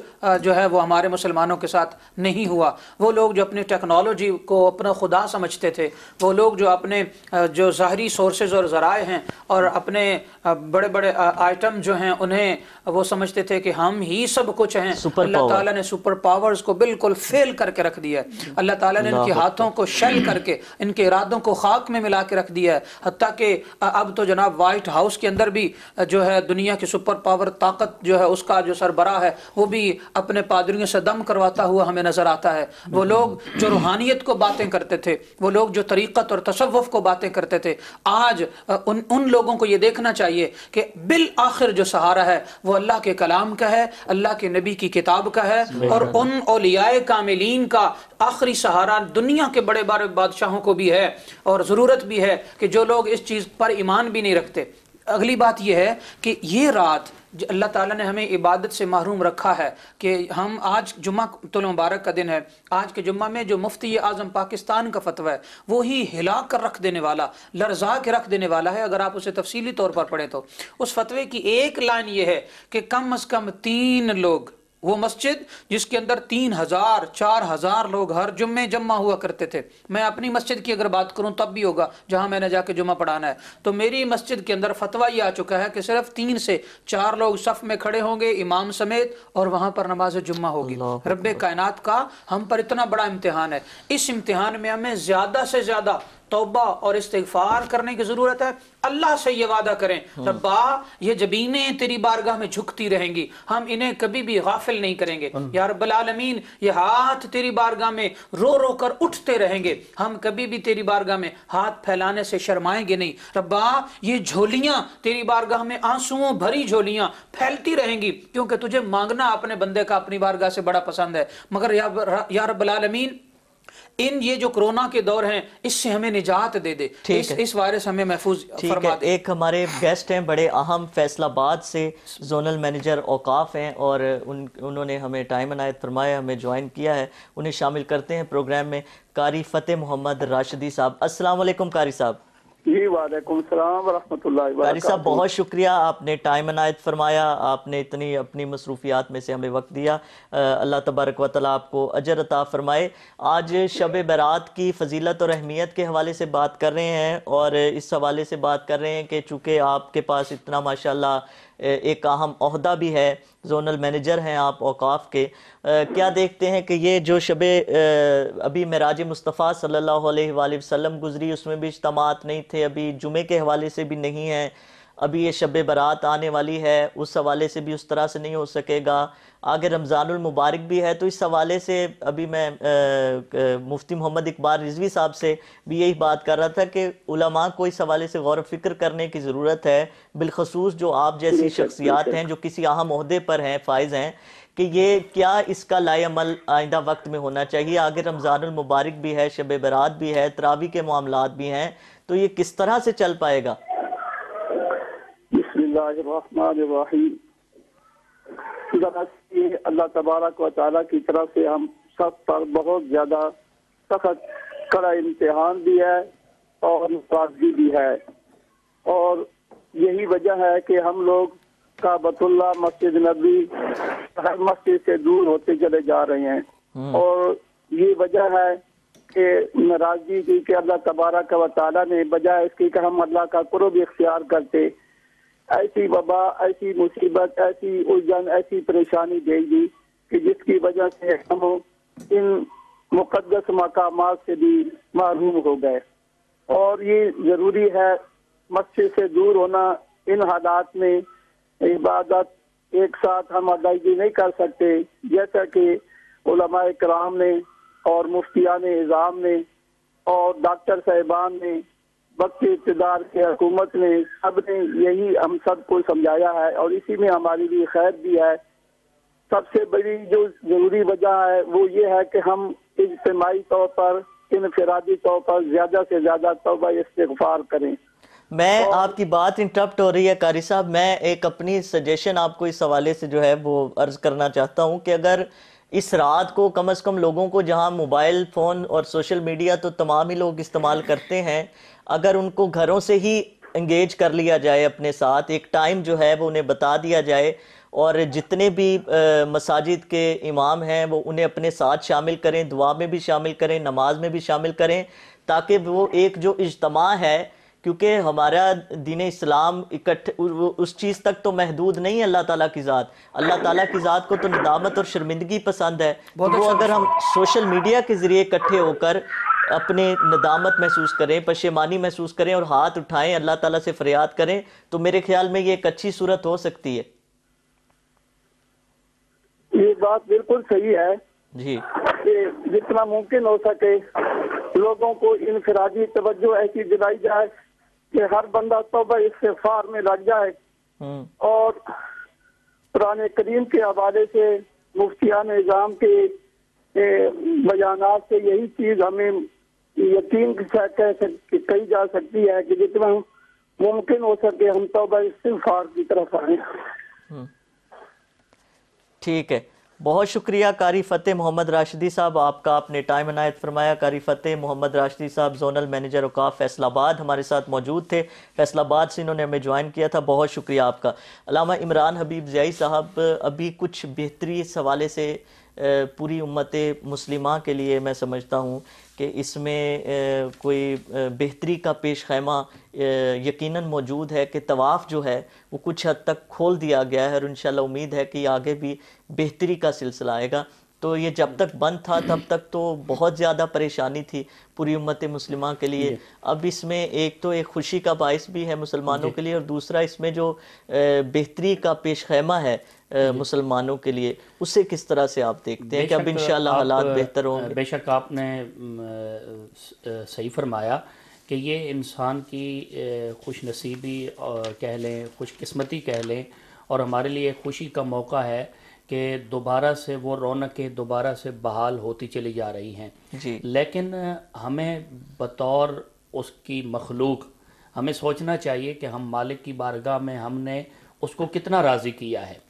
جو ہے وہ ہمارے مسلمانوں کے ساتھ نہیں ہوا۔ وہ لوگ جو اپنی ٹیکنالوجی کو اپنا خدا سمجھتے تھے وہ لوگ جو اپنے جو ظاہری سورسز اور ذرائع ہیں اور اپنے بڑے بڑے آئٹم جو ہیں انہیں وہ سمجھتے تھے کہ ہم ہی سب کچھ ہیں۔ اللہ تعالیٰ نے سپر پاورز کو بالکل فیل کر کے رکھ دیا ہے۔ اللہ تعالیٰ نے ان کے ہاتھوں کو شل کر کے ان کے ارادوں کو خاک میں ملا کے رکھ دیا ہے۔ حتیٰ کہ اب تو جناب وائٹ ہاؤس کے اندر بھی جو ہے دنیا کی سپر پاور طاقت جو ہے اس کا جو سربراہ ہے وہ بھی اپنے پادریوں سے دم کرواتا ہوا ہمیں نظر آتا ہے۔ وہ لوگ جو روحانیت کو باتیں کرتے تھے وہ لوگ جو طریقت اور تصوف کو باتیں کرتے تھے آج ان ان لوگوں کو یہ دیکھنا چاہیے کہ بالآخر جو سہارا ہے وہ اللہ کے کلام کا ہے اللہ کے نبی کی کتاب کا ہے۔ اور ان اولیاء کاملین کا آخری سہارا دنیا کے بڑے بڑے بادشاہوں کو بھی ہے۔ اور ضرورت بھی ہے کہ جو لوگ اس چیز پر ایمان بھی نہیں رکھتے اگلی بات یہ ہے کہ یہ رات اللہ تعالیٰ نے ہمیں عبادت سے محروم رکھا ہے کہ ہم آج جمعہ تل مبارک کا دن ہے، آج کے جمعہ میں جو مفتی اعظم پاکستان کا فتویٰ ہے، وہی ہلا کر رکھ دینے والا، لرزا کے رکھ دینے والا ہے، اگر آپ اسے تفصیلی طور پر پڑھیں تو۔ اس فتوے کی ایک لائن یہ ہے کہ کم از کم تین لوگ وہ مسجد جس کے اندر تین ہزار چار ہزار لوگ ہر جمعے جمع ہوا کرتے تھے۔ میں اپنی مسجد کی اگر بات کروں تب بھی ہوگا جہاں میں نے جا کے جمعہ پڑھانا ہے۔ تو میری مسجد کے اندر فتویٰ یہ آ چکا ہے کہ صرف تین سے چار لوگ صف میں کھڑے ہوں گے امام سمیت اور وہاں پر نماز جمعہ ہوگی۔ رب کائنات کا ہم پر اتنا بڑا امتحان ہے۔ اس امتحان میں ہمیں زیادہ سے زیادہ توبہ اور استغفار کرنے کی ضرورت ہے۔ اللہ سے یہ وعدہ کریں ربا یہ جبینیں تیری بارگاہ میں جھکتی رہیں گی۔ ہم انہیں کبھی بھی غافل نہیں کریں گے۔ یا رب العالمین یہ ہاتھ تیری بارگاہ میں رو رو کر اٹھتے رہیں گے۔ ہم کبھی بھی تیری بارگاہ میں ہاتھ پھیلانے سے شرمائیں گے نہیں۔ ربا یہ جھولیاں تیری بارگاہ میں آنسوؤں بھری جھولیاں پھیلتی رہیں گی۔ کیونکہ تجھے مانگنا اپنے بندے کا اپنی بارگاہ سے بڑا پسند ہے۔ مگر یا رب العالمین ان یہ جو کرونا کے دور ہیں اس سے ہمیں نجات دے دے۔ اس, اس وائرس ہمیں محفوظ فرما دے۔ ایک ہمارے گیسٹ ہیں بڑے اہم فیصل آباد سے زونل مینیجر اوقاف ہیں اور ان انہوں نے ہمیں ٹائم عنایت فرمایا ہمیں جوائن کیا ہے۔ انہیں شامل کرتے ہیں پروگرام میں قاری فتح محمد راشدی صاحب۔ السلام علیکم قاری صاحب۔ جی وعلیکم السلام ورحمۃ اللہ وبرکاتہ صاحب بہت شکریہ آپ نے ٹائم عنایت فرمایا آپ نے اتنی اپنی مصروفیات میں سے ہمیں وقت دیا۔ اللہ تبارک و تعالیٰ آپ کو اجر عطا فرمائے۔ آج شب برات کی فضیلت اور اہمیت کے حوالے سے بات کر رہے ہیں اور اس حوالے سے بات کر رہے ہیں کہ چونکہ آپ کے پاس اتنا ماشاءاللہ ایک اہم عہدہ بھی ہے۔ زونل مینیجر ہیں آپ اوقاف کے۔ کیا دیکھتے ہیں کہ یہ جو شب ابھی معراج مصطفیٰ صلی اللہ علیہ وآلہ وسلم گزری، اس میں بھی اجتماعات نہیں تھے، ابھی جمعے کے حوالے سے بھی نہیں ہیں۔ ابھی یہ شب برات آنے والی ہے، اس حوالے سے بھی اس طرح سے نہیں ہو سکے گا۔ آگے رمضان المبارک بھی ہے تو اس حوالے سے ابھی میں مفتی محمد اقبال رضوی صاحب سے بھی یہی بات کر رہا تھا کہ علماء کو اس حوالے سے غور و فکر کرنے کی ضرورت ہے بالخصوص جو آپ جیسی شخصیات ہیں جو کسی اہم عہدے پر ہیں فائز ہیں کہ یہ کیا اس کا لائے عمل آئندہ وقت میں ہونا چاہیے؟ آگے رمضان المبارک بھی ہے شب برات بھی ہے تراوی کے معاملات بھی ہیں تو یہ کس طرح سے چل پائے گا؟ بسم اللہ الرحمن الرحیم۔ یہ اللہ تبارک و تعالیٰ کی طرف سے ہم سب پر بہت زیادہ سخت کڑا امتحان بھی ہے اور ناراضگی بھی ہے۔ اور یہی وجہ ہے کہ ہم لوگ کعبۃ اللہ مسجد نبی ہر مسجد سے دور ہوتے چلے جا رہے ہیں۔ اور یہ وجہ ہے کہ ناراضگی کی کہ اللہ تبارک و تعالیٰ نے بجائے اس کی کہ ہم اللہ کا قرب اختیار کرتے ایسی وبا، ایسی مصیبت، ایسی الجھن، ایسی پریشانی دے گی کہ جس کی وجہ سے ہم ان مقدس مقامات سے بھی محروم ہو گئے۔ اور یہ ضروری ہے مسجد سے دور ہونا۔ ان حالات میں عبادت ایک ساتھ ہم ادائیگی نہیں کر سکتے۔ جیسا کہ علماء کرام نے اور مفتیان نظام نے اور ڈاکٹر صاحبان نے وقت اقتدار کے حکومت نے سب نے یہی ہم سب کو سمجھایا ہے اور اسی میں ہماری بھی خیر بھی ہے۔ سب سے بڑی جو ضروری وجہ ہے وہ یہ ہے کہ ہم اجتماعی طور پر انفرادی طور پر زیادہ سے زیادہ توبہ استغفار کریں۔ میں آپ کی بات انٹرپٹ ہو رہی ہے قاری صاحب میں ایک اپنی سجیشن آپ کو اس حوالے سے جو ہے وہ عرض کرنا چاہتا ہوں کہ اگر اس رات کو کم از کم لوگوں کو جہاں موبائل فون اور سوشل میڈیا تو تمام ہی لوگ استعمال کرتے ہیں اگر ان کو گھروں سے ہی انگیج کر لیا جائے اپنے ساتھ ایک ٹائم جو ہے وہ انہیں بتا دیا جائے اور جتنے بھی مساجد کے امام ہیں وہ انہیں اپنے ساتھ شامل کریں دعا میں بھی شامل کریں نماز میں بھی شامل کریں تاکہ وہ ایک جو اجتماع ہے کیونکہ ہمارا دین اسلام اکٹھ اس چیز تک تو محدود نہیں ہے اللہ تعالیٰ کی ذات۔ اللہ تعالیٰ کی ذات کو تو ندامت اور شرمندگی پسند ہے۔ تو وہ اگر ہم سوشل میڈیا کے ذریعے اکٹھے ہو کر اپنے ندامت محسوس کریں پشیمانی محسوس کریں اور ہاتھ اٹھائیں اللہ تعالیٰ سے فریاد کریں تو میرے خیال میں یہ ایک اچھی صورت ہو سکتی ہے۔ یہ بات بالکل صحیح ہے جی۔ کہ جتنا ممکن ہو سکے لوگوں کو انفرادی توجہ ایسی دلائی جائے کہ ہر بندہ توبہ استغفار میں لگ جائے۔ اور قرآن کریم کے حوالے سے مفتیان نظام کے بیانات سے یہی چیز ہمیں یقین کے ساتھ کہہ سک- کہی جا سکتی ہے کہ جتنا ممکن ہو سکے ہم توبہ استغفار کی طرف آئیں۔ ٹھیک ہے۔ بہت شکریہ قاری فتح محمد راشدی صاحب، آپ کا آپ نے ٹائم عنایت فرمایا۔ قاری فتح محمد راشدی صاحب، زونل مینیجر اوقاف فیصل آباد ہمارے ساتھ موجود تھے۔ فیصل آباد سے انہوں نے ہمیں جوائن کیا تھا۔ بہت شکریہ آپ کا۔ علامہ عمران حبیب ضیائی صاحب، ابھی کچھ بہتری اس حوالے سے پوری امت مسلمہ کے لیے میں سمجھتا ہوں۔ کہ اس میں کوئی بہتری کا پیش خیمہ یقیناً موجود ہے کہ طواف جو ہے وہ کچھ حد تک کھول دیا گیا ہے اور انشاءاللہ امید ہے کہ آگے بھی بہتری کا سلسلہ آئے گا۔ تو یہ جب تک بند تھا تب تک تو بہت زیادہ پریشانی تھی پوری امت مسلمہ کے لیے۔ اب اس میں ایک تو ایک خوشی کا باعث بھی ہے مسلمانوں کے لیے اور دوسرا اس میں جو بہتری کا پیش خیمہ ہے مسلمانوں کے لیے۔ اسے کس طرح سے آپ دیکھتے ہیں؟ کہ اب انشاءاللہ حالات بہتر ہوں گے؟ بے شک آپ نے صحیح فرمایا کہ یہ انسان کی خوش نصیبی کہہ لیں خوش قسمتی کہہ لیں۔ اور ہمارے لیے خوشی کا موقع ہے کہ دوبارہ سے وہ رونقیں دوبارہ سے بحال ہوتی چلی جا رہی ہیں۔ جی۔ لیکن ہمیں بطور اس کی مخلوق ہمیں سوچنا چاہیے کہ ہم مالک کی بارگاہ میں ہم نے اس کو کتنا راضی کیا ہے۔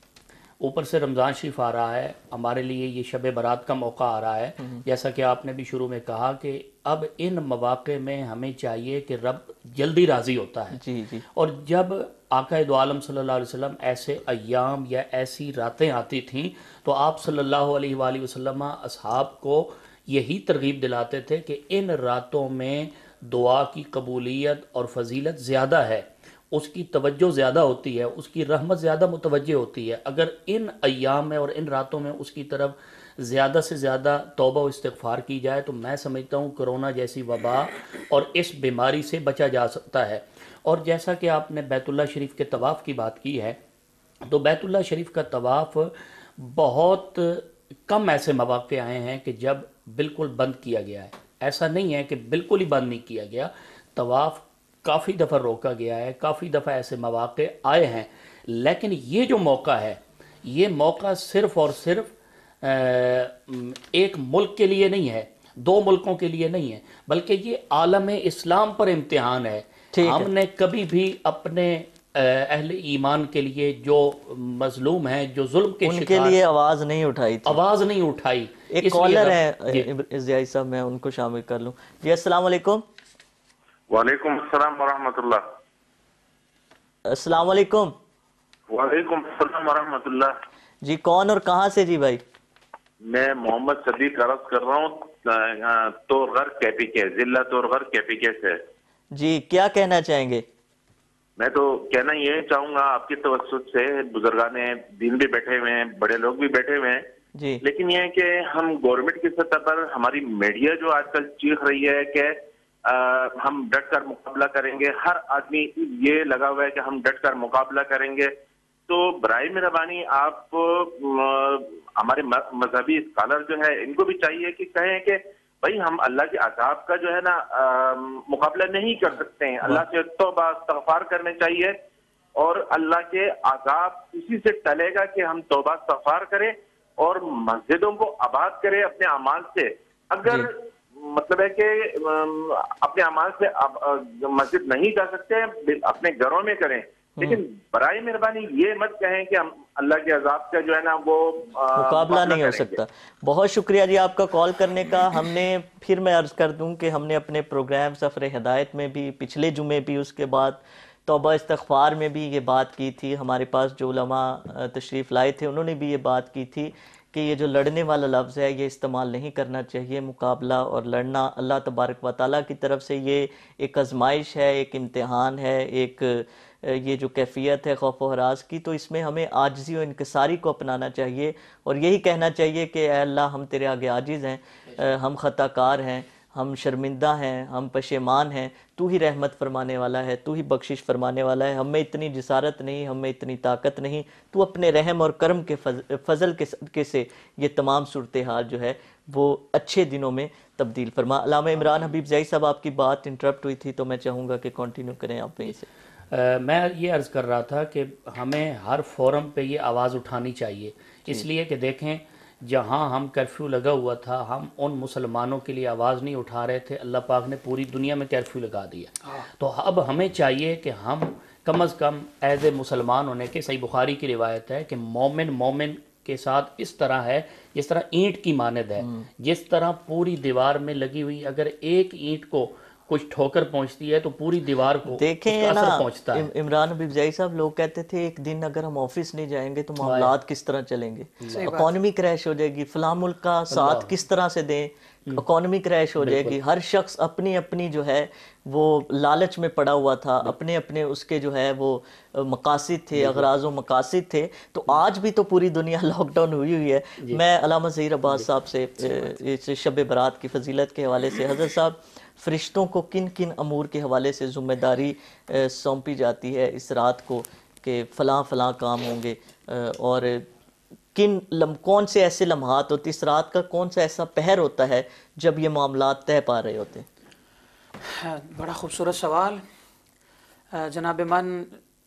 اوپر سے رمضان شریف آ رہا ہے ہمارے لیے یہ شب برات کا موقع آ رہا ہے۔ جیسا کہ آپ نے بھی شروع میں کہا کہ اب ان مواقع میں ہمیں چاہیے کہ رب جلدی راضی ہوتا ہے۔ جی جی۔ اور جب آقا دو عالم صلی اللہ علیہ وسلم ایسے ایام یا ایسی راتیں آتی تھیں تو آپ صلی اللہ علیہ وآلہ وسلم اصحاب کو یہی ترغیب دلاتے تھے کہ ان راتوں میں دعا کی قبولیت اور فضیلت زیادہ ہے۔ اس کی توجہ زیادہ ہوتی ہے، اس کی رحمت زیادہ متوجہ ہوتی ہے۔ اگر ان ایام میں اور ان راتوں میں اس کی طرف زیادہ سے زیادہ توبہ و استغفار کی جائے، تو میں سمجھتا ہوں کرونا جیسی وبا اور اس بیماری سے بچا جا سکتا ہے۔ اور جیسا کہ آپ نے بیت اللہ شریف کے طواف کی بات کی ہے، تو بیت اللہ شریف کا طواف بہت کم ایسے مواقع آئے ہیں کہ جب بالکل بند کیا گیا ہے۔ ایسا نہیں ہے کہ بالکل ہی بند نہیں کیا گیا۔ طواف کافی دفعہ روکا گیا ہے کافی دفعہ ایسے مواقع آئے ہیں۔ لیکن یہ جو موقع ہے یہ موقع صرف اور صرف ایک ملک کے لیے نہیں ہے دو ملکوں کے لیے نہیں ہے بلکہ یہ عالم اسلام پر امتحان ہے۔ ہم نے کبھی بھی اپنے اہل ایمان کے لیے جو مظلوم ہیں جو ظلم کے ان کے لیے آواز نہیں اٹھائی تھی۔ آواز نہیں اٹھائی۔ ایک کالر ہے زیائی صاحب میں ان کو شامل کر لوں۔ جی السلام علیکم۔ وعلیکم السلام ورحمۃ اللہ۔ السلام علیکم۔ وعلیکم السلام ورحمۃ اللہ۔ جی کون اور کہاں سے؟ جی بھائی۔ میں محمد صدیق عرض کر رہا ہوں تورغر کیپی کے ضلع تورغر کیپی کے سے۔ جی کیا کہنا چاہیں گے؟ میں تو کہنا یہ چاہوں گا آپ کی توسط سے بزرگان دین بھی بیٹھے ہوئے ہیں بڑے لوگ بھی بیٹھے ہوئے ہیں۔ جی۔ لیکن یہ ہے کہ ہم گورنمنٹ کی سطح پر ہماری میڈیا جو آج کل چیخ رہی ہے کہ ہم ڈٹ کر مقابلہ کریں گے۔ ہر آدمی یہ لگا ہوا ہے کہ ہم ڈٹ کر مقابلہ کریں گے۔ تو برائے مہربانی آپ ہمارے مذہبی اسکالر جو ہے ان کو بھی چاہیے کہ کہیں کہ بھائی ہم اللہ کے عذاب کا جو ہے نا مقابلہ نہیں کر سکتے ہیں۔ اللہ سے توبہ، استغفار کرنے چاہیے۔ اور اللہ کے عذاب اسی سے ٹلے گا کہ ہم توبہ، استغفار کریں اور مسجدوں کو آباد کریں اپنے اعمال سے۔ اگر جی۔ مطلب ہے کہ اپنے اعمال سے مسجد نہیں جا سکتے اپنے گھروں میں کریں۔ لیکن برائے مہربانی یہ مت کہیں کہ ہم اللہ کے عذاب کا جو ہے نا وہ مقابلہ نہیں ہو سکتا۔ بہت شکریہ جی آپ کا کال کرنے کا۔ ہم نے پھر میں عرض کر دوں کہ ہم نے اپنے پروگرام سفر ہدایت میں بھی پچھلے جمعے بھی اس کے بعد توبہ استغفار میں بھی یہ بات کی تھی۔ ہمارے پاس جو علماء تشریف لائے تھے انہوں نے بھی یہ بات کی تھی۔ کہ یہ جو لڑنے والا لفظ ہے، یہ استعمال نہیں کرنا چاہیے مقابلہ اور لڑنا۔ اللہ تبارک و تعالیٰ کی طرف سے یہ ایک ازمائش ہے، ایک امتحان ہے، ایک، یہ جو کیفیت ہے خوف و حراس کی۔ تو اس میں ہمیں آجزی و انکساری کو اپنانا چاہیے اور یہی کہنا چاہیے کہ اے اللہ، ہم تیرے آگے عاجز ہیں، ہم خطا کار ہیں۔ ہم شرمندہ ہیں ہم پشیمان ہیں تو ہی رحمت فرمانے والا ہے تو ہی بخشش فرمانے والا ہے۔ ہمیں اتنی جسارت نہیں ہمیں اتنی طاقت نہیں۔ تو اپنے رحم اور کرم کے فضل کے صدقے سے یہ تمام صورتحال جو ہے وہ اچھے دنوں میں تبدیل فرما۔ علامہ عمران حبیب زئی صاحب آپ کی بات انٹرپٹ ہوئی تھی تو میں چاہوں گا کہ کنٹینیو کریں آپ وہیں سے۔ میں یہ عرض کر رہا تھا کہ ہمیں ہر فورم پہ یہ آواز اٹھانی چاہیے۔ اس لیے کہ دیکھیں جہاں ہم کرفیو لگا ہوا تھا ہم ان مسلمانوں کے لیے آواز نہیں اٹھا رہے تھے۔ اللہ پاک نے پوری دنیا میں کرفیو لگا دیا۔ تو اب ہمیں چاہیے کہ ہم کم از کم ایز اے مسلمان ہونے کے صحیح بخاری کی روایت ہے کہ مومن مومن کے ساتھ اس طرح ہے جس طرح اینٹ کی ماند ہے۔ جس طرح پوری دیوار میں لگی ہوئی اگر ایک اینٹ کو کچھ ٹھوکر پہنچتی ہے تو پوری دیوار کو دیکھیں پہنچتا ہے۔ عمران حبیب زائی صاحب لوگ کہتے تھے ایک دن اگر ہم آفس نہیں جائیں گے تو معاملات کس طرح چلیں گے؟ اکانومی کریش ہو جائے گی فلاں ملک کا ساتھ کس طرح سے دیں؟ اکانومی کریش ہو جائے گی۔ ہر شخص اپنی اپنی جو ہے وہ لالچ میں پڑا ہوا تھا۔ اپنے اپنے اس کے جو ہے وہ مقاصد تھے اغراض و مقاصد تھے۔ تو آج بھی تو پوری دنیا لاک ڈاؤن ہوئی ہوئی ہے۔ میں علامہ ظہیر عباس صاحب سے شب برات کی فضیلت کے حوالے سے حضرت صاحب فرشتوں کو کن کن امور کے حوالے سے ذمہ داری سونپی جاتی ہے اس رات کو کہ فلاں فلاں کام ہوں گے؟ اور کن لم، کون سے ایسے لمحات ہوتے اس رات کا کون سا ایسا پہر ہوتا ہے جب یہ معاملات طے پا رہے ہوتے ہیں؟ بڑا خوبصورت سوال۔ جناب من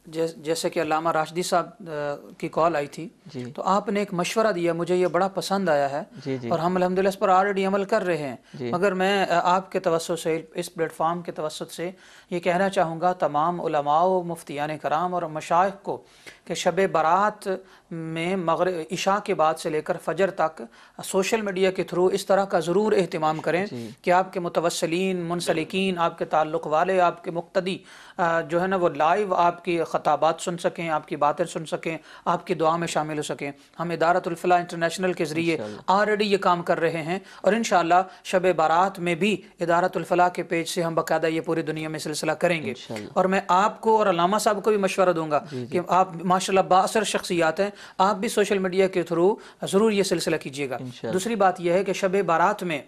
جیسے کہ علامہ راشدی صاحب کی کال آئی تھی جی۔ تو آپ نے ایک مشورہ دیا مجھے یہ بڑا پسند آیا ہے جی جی۔ اور ہم الحمدللہ اس پر آلریڈی عمل کر رہے ہیں۔ جی۔ مگر میں آپ کے توسط سے اس پلیٹ فارم کے توسط سے یہ کہنا چاہوں گا تمام علماء و مفتیان کرام اور مشائق کو کہ شب برات میں مغرب عشاء کے بعد سے لے کر فجر تک سوشل میڈیا کے تھرو اس طرح کا ضرور اہتمام کریں کہ آپ کے متوسلین منسلکین آپ کے تعلق والے آپ کے مقتدی جو ہے نا وہ لائیو آپ کی خطابات سن سکیں آپ کی باتیں سن سکیں آپ کی دعا میں شامل ہو سکیں۔ ہم ادارت الفلاح انٹرنیشنل کے ذریعے آلریڈی یہ کام کر رہے ہیں اور انشاءاللہ شب بارات میں بھی ادارت الفلاح کے پیج سے ہم باقاعدہ یہ پوری دنیا میں سلسلہ کریں گے۔ اور میں آپ کو اور علامہ صاحب کو بھی مشورہ دوں گا جی، کہ آپ ماشاءاللہ باثر شخصیات ہیں آپ بھی سوشل میڈیا کے تھرو ضرور یہ سلسلہ کیجیے گا۔ دوسری بات یہ ہے کہ شب بارات میں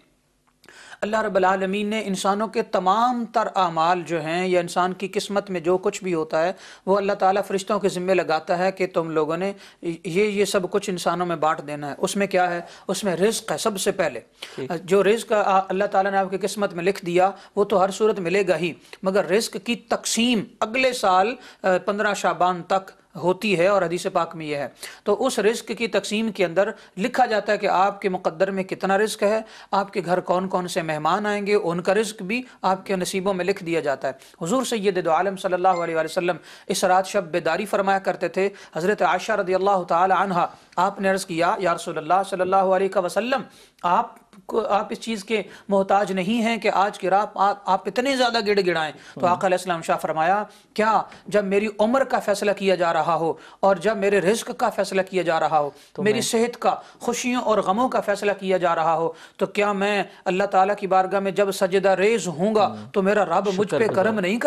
اللہ رب العالمین نے انسانوں کے تمام تر اعمال جو ہیں یا انسان کی قسمت میں جو کچھ بھی ہوتا ہے وہ اللہ تعالیٰ فرشتوں کے ذمے لگاتا ہے کہ تم لوگوں نے یہ یہ سب کچھ انسانوں میں بانٹ دینا ہے۔ اس میں کیا ہے؟ اس میں رزق ہے سب سے پہلے۔ جو رزق اللہ تعالیٰ نے آپ کی قسمت میں لکھ دیا وہ تو ہر صورت ملے گا ہی۔ مگر رزق کی تقسیم اگلے سال پندرہ شابان تک ہوتی ہے اور حدیث پاک میں یہ ہے۔ تو اس رزق کی تقسیم کے اندر لکھا جاتا ہے کہ آپ کے مقدر میں کتنا رزق ہے، آپ کے گھر کون کون سے مہمان آئیں گے، ان کا رزق بھی آپ کے نصیبوں میں لکھ دیا جاتا ہے۔ حضور سید دو عالم صلی اللہ علیہ وسلم اس رات شب بیداری فرمایا کرتے تھے، حضرت عائشہ رضی اللہ تعالی عنہ، آپ نے عرض کیا، یا رسول اللہ صلی اللہ علیہ وسلم، آپ آپ اس چیز کے محتاج نہیں ہیں کہ آج کی رات آپ اتنے زیادہ گڑ گڑائیں۔ تو آقا علیہ السلام شاہ فرمایا کیا جب میری عمر کا فیصلہ کیا جا رہا ہو اور جب میرے رزق کا فیصلہ کیا جا رہا ہو میری صحت کا خوشیوں اور غموں کا فیصلہ کیا جا رہا ہو تو کیا میں اللہ تعالیٰ کی بارگاہ میں جب سجدہ ریز ہوں گا تو میرا رب مجھ پہ کرم نہیں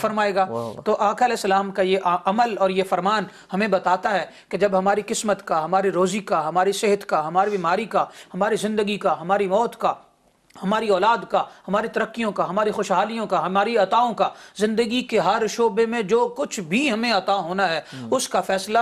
فرمائے گا۔ تو آقا علیہ السلام کا یہ عمل اور یہ فرمان ہمیں بتاتا ہے کہ جب ہماری قسمت کا ہماری روزی کا ہماری صحت کا ہماری بیماری کا ہماری زندگی کا ہماری Marivotka, ہماری اولاد کا ہماری ترقیوں کا ہماری خوشحالیوں کا ہماری عطاؤں کا زندگی کے ہر شعبے میں جو کچھ بھی ہمیں عطا ہونا ہے اس کا فیصلہ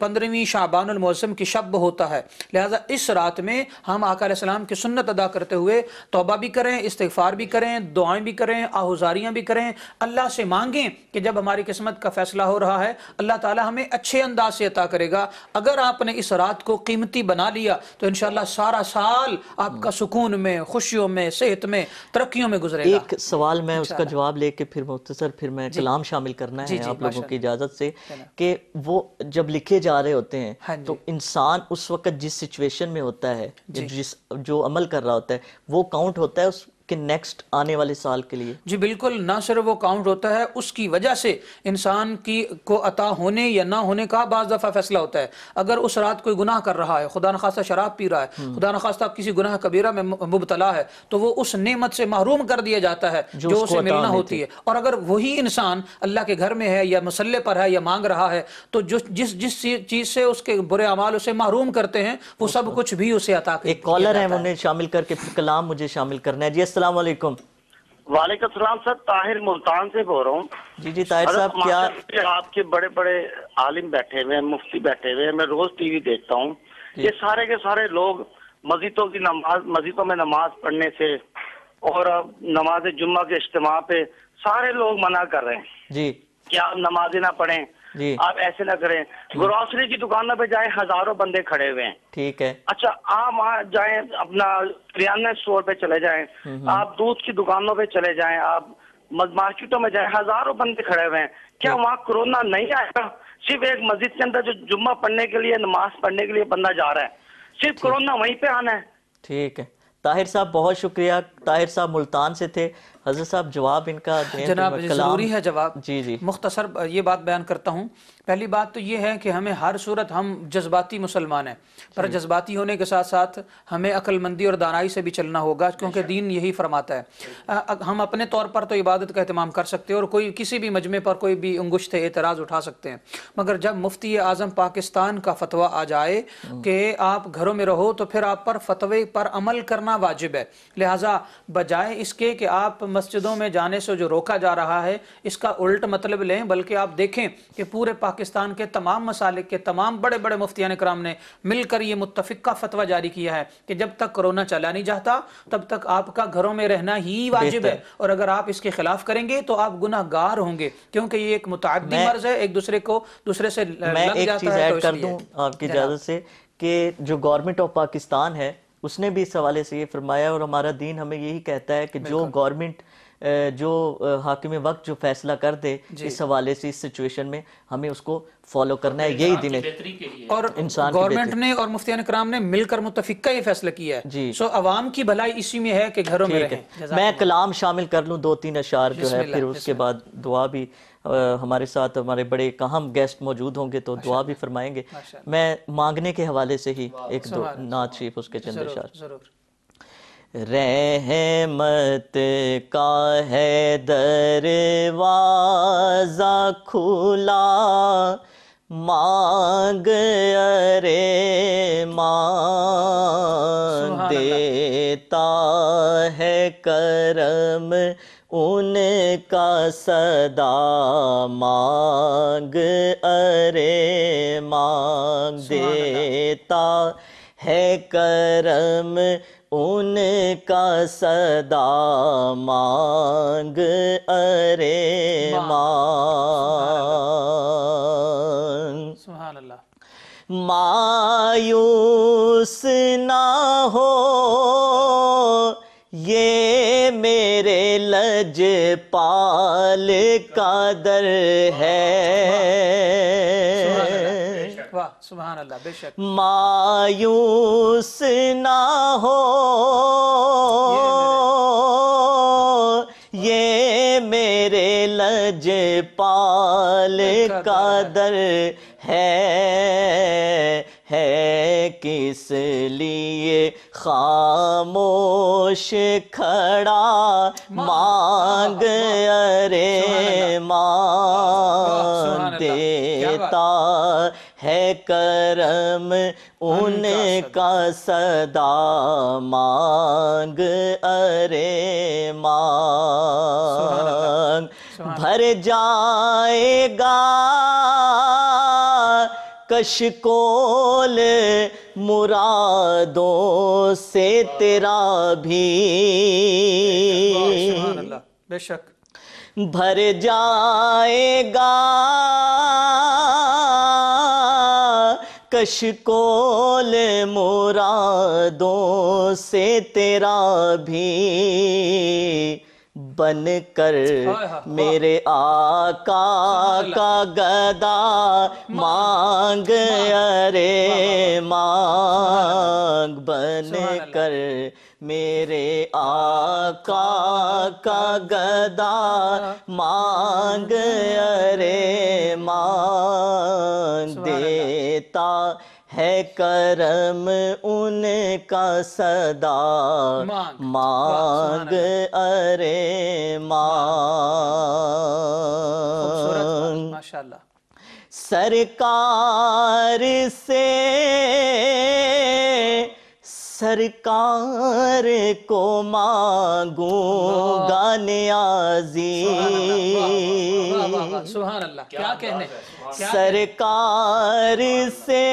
پندرہویں شعبان الموسم کی شب ہوتا ہے۔ لہٰذا اس رات میں ہم آقا علیہ السلام کی سنت ادا کرتے ہوئے توبہ بھی کریں استغفار بھی کریں دعائیں بھی کریں آہوزاریاں بھی کریں۔ اللہ سے مانگیں کہ جب ہماری قسمت کا فیصلہ ہو رہا ہے اللہ تعالی ہمیں اچھے انداز سے عطا کرے گا۔ اگر آپ نے اس رات کو قیمتی بنا لیا تو انشاءاللہ سارا سال آپ کا سکون میں خوشیوں میں صحت میں ترقیوں میں گزرے گا۔ ایک سوال میں اس کا جواب لے کے پھر مختصر پھر میں جی۔ کلام شامل کرنا ہے جی، جی، آپ لوگوں کی اجازت سے کہ وہ جب لکھے جا رہے ہوتے ہیں ہاں تو انسان اس وقت جس سچویشن میں ہوتا ہے جو عمل کر رہا ہوتا ہے وہ کاؤنٹ ہوتا ہے اس کہ نیکسٹ آنے والے سال کے لیے۔ جی بالکل نہ صرف وہ کاؤنٹ ہوتا ہے اس کی وجہ سے انسان کی کو عطا ہونے یا نہ ہونے کا بعض دفعہ فیصلہ ہوتا ہے۔ اگر اس رات کوئی گناہ کر رہا ہے خدا نخواستہ شراب پی رہا ہے خدا نخواستہ کسی گناہ کبیرہ میں مبتلا ہے تو وہ اس نعمت سے محروم کر دیا جاتا ہے جو اسے ملنا ہوتی ہے۔ اور اگر وہی انسان اللہ کے گھر میں ہے یا مسلح پر ہے یا مانگ رہا ہے تو جس جس چیز سے اس کے برے اعمال اسے محروم کرتے ہیں وہ سب کچھ بھی اسے عطا ایک کالر ہے انہیں شامل کر کے کلام مجھے شامل کرنا ہے۔ جی السلام علیکم۔ وعلیکم السلام سر طاہر ملتان سے بول رہا ہوں۔ جی جی طاہر صاحب کیا آپ کے بڑے بڑے عالم بیٹھے ہوئے ہیں مفتی بیٹھے ہوئے ہیں میں روز ٹی وی دیکھتا ہوں۔ جی۔ یہ سارے کے سارے لوگ مسجدوں کی نماز مسجدوں میں نماز پڑھنے سے اور نماز جمعہ کے اجتماع پہ سارے لوگ منع کر رہے ہیں۔ جی۔ کہ آپ نمازیں نہ پڑھیں؟ آپ ایسے نہ کریں۔ گروسری کی دکانوں پہ جائیں ہزاروں بندے کھڑے ہوئے ہیں۔ ٹھیک ہے۔ اچھا آپ وہاں جائیں اپنا کریانہ اسٹور پہ چلے جائیں۔ آپ دودھ کی دکانوں پہ چلے جائیں آپ مارکیٹوں میں جائیں ہزاروں بندے کھڑے ہوئے ہیں۔ کیا وہاں کرونا نہیں آئے گا صرف ایک مسجد کے اندر جو جمعہ پڑھنے کے لیے نماز پڑھنے کے لیے بندہ جا رہا ہے۔ صرف کرونا وہیں پہ آنا ہے۔ ٹھیک ہے۔ طاہر صاحب بہت شکریہ۔ طاہر صاحب ملتان سے تھے۔ حضرت صاحب جواب ان کا جناب ضروری ہے جواب۔ جی جی۔ مختصر یہ بات بیان کرتا ہوں۔ پہلی بات تو یہ ہے کہ ہمیں ہر صورت ہم جذباتی مسلمان ہیں پر جی۔ جذباتی ہونے کے ساتھ ساتھ ہمیں عقل مندی اور دانائی سے بھی چلنا ہوگا کیونکہ دین یہی فرماتا ہے۔ ہم اپنے طور پر تو عبادت کا اہتمام کر سکتے ہیں اور کوئی کسی بھی مجمع پر کوئی بھی انگشت اعتراض اٹھا سکتے ہیں۔ مگر جب مفتی اعظم پاکستان کا فتویٰ آ جائے کہ آپ گھروں میں رہو تو پھر آپ پر فتوے پر عمل کرنا واجب ہے۔ لہٰذا بجائے اس کے کہ آپ مسجدوں میں جانے سے جو روکا جا رہا ہے اس کا الٹ مطلب لیں بلکہ آپ دیکھیں کہ پورے پاکستان کے تمام مسالک کے تمام بڑے بڑے مفتیان کرام نے مل کر یہ متفقہ فتوہ جاری کیا ہے کہ جب تک کرونا چلا نہیں جاتا تب تک آپ کا گھروں میں رہنا ہی واجب ہے۔ اور اگر آپ اس کے خلاف کریں گے تو آپ گناہ گار ہوں گے کیونکہ یہ ایک متعدی مرض ہے ایک دوسرے کو دوسرے سے میں ایک چیز ایڈ کر دوں آپ کی اجازت سے کہ جو گورنمنٹ آف پاکستان ہے اس نے بھی اس حوالے سے یہ فرمایا اور ہمارا دین ہمیں یہی کہتا ہے کہ جو گورنمنٹ جو حاکم وقت جو فیصلہ کر دے جی۔ اس حوالے سے اس سچویشن میں ہمیں اس کو فالو کرنا ہے یہی دن ہے بہتری کے لیے۔ اور انسان گورنمنٹ نے اور مفتیان کرام نے مل کر متفقہ یہ فیصلہ کیا ہے۔ جی۔ سو عوام کی بھلائی اسی میں ہے کہ گھروں میں رہیں۔ میں کلام شامل کر لوں دو تین اشعار جو ہے پھر اس کے بعد دعا بھی ہمارے ساتھ ہمارے بڑے اہم گیسٹ موجود ہوں گے تو دعا بھی فرمائیں گے۔ میں مانگنے کے حوالے سے ہی ایک دو نعت شریف اس کے چند ضرور رحمت کا ہے دروازہ کھلا مانگ ارے ماں دیتا ہے کرم۔ ان کا صدا مانگ ارے مانگ دیتا ہے کرم ان کا صدا مانگ ارے مانگ۔ سبحان اللہ۔ مایوس نہ ہو یہ میرے لج پال کا در ہے۔ سبحان اللہ بے شک۔ مایوس نہ ہو۔ یہ میرے لج پال کا در ہے ہے۔ کس لیے خاموش کھڑا مانگ؟ ارے ماں دیتا ہے کرم ان کا صدا مانگ؟ ارے مانگ بھر جائے گا کشکول مرادوں سے تیرا بھی سبحان اللہ بے شک۔ بھر جائے گا کشکول مرادوں سے تیرا بھی بن کر میرے آقا کا گدا مانگ ارے مانگ بن کر میرے آقا کا گدا مانگ ارے مانگ دیتا ہے کرم ان کا صدا مانگ۔ ارے مانگ سرکار سے سرکار کو مانگوں گا نیازی سبحان اللہ کیا کہنے سرکار سے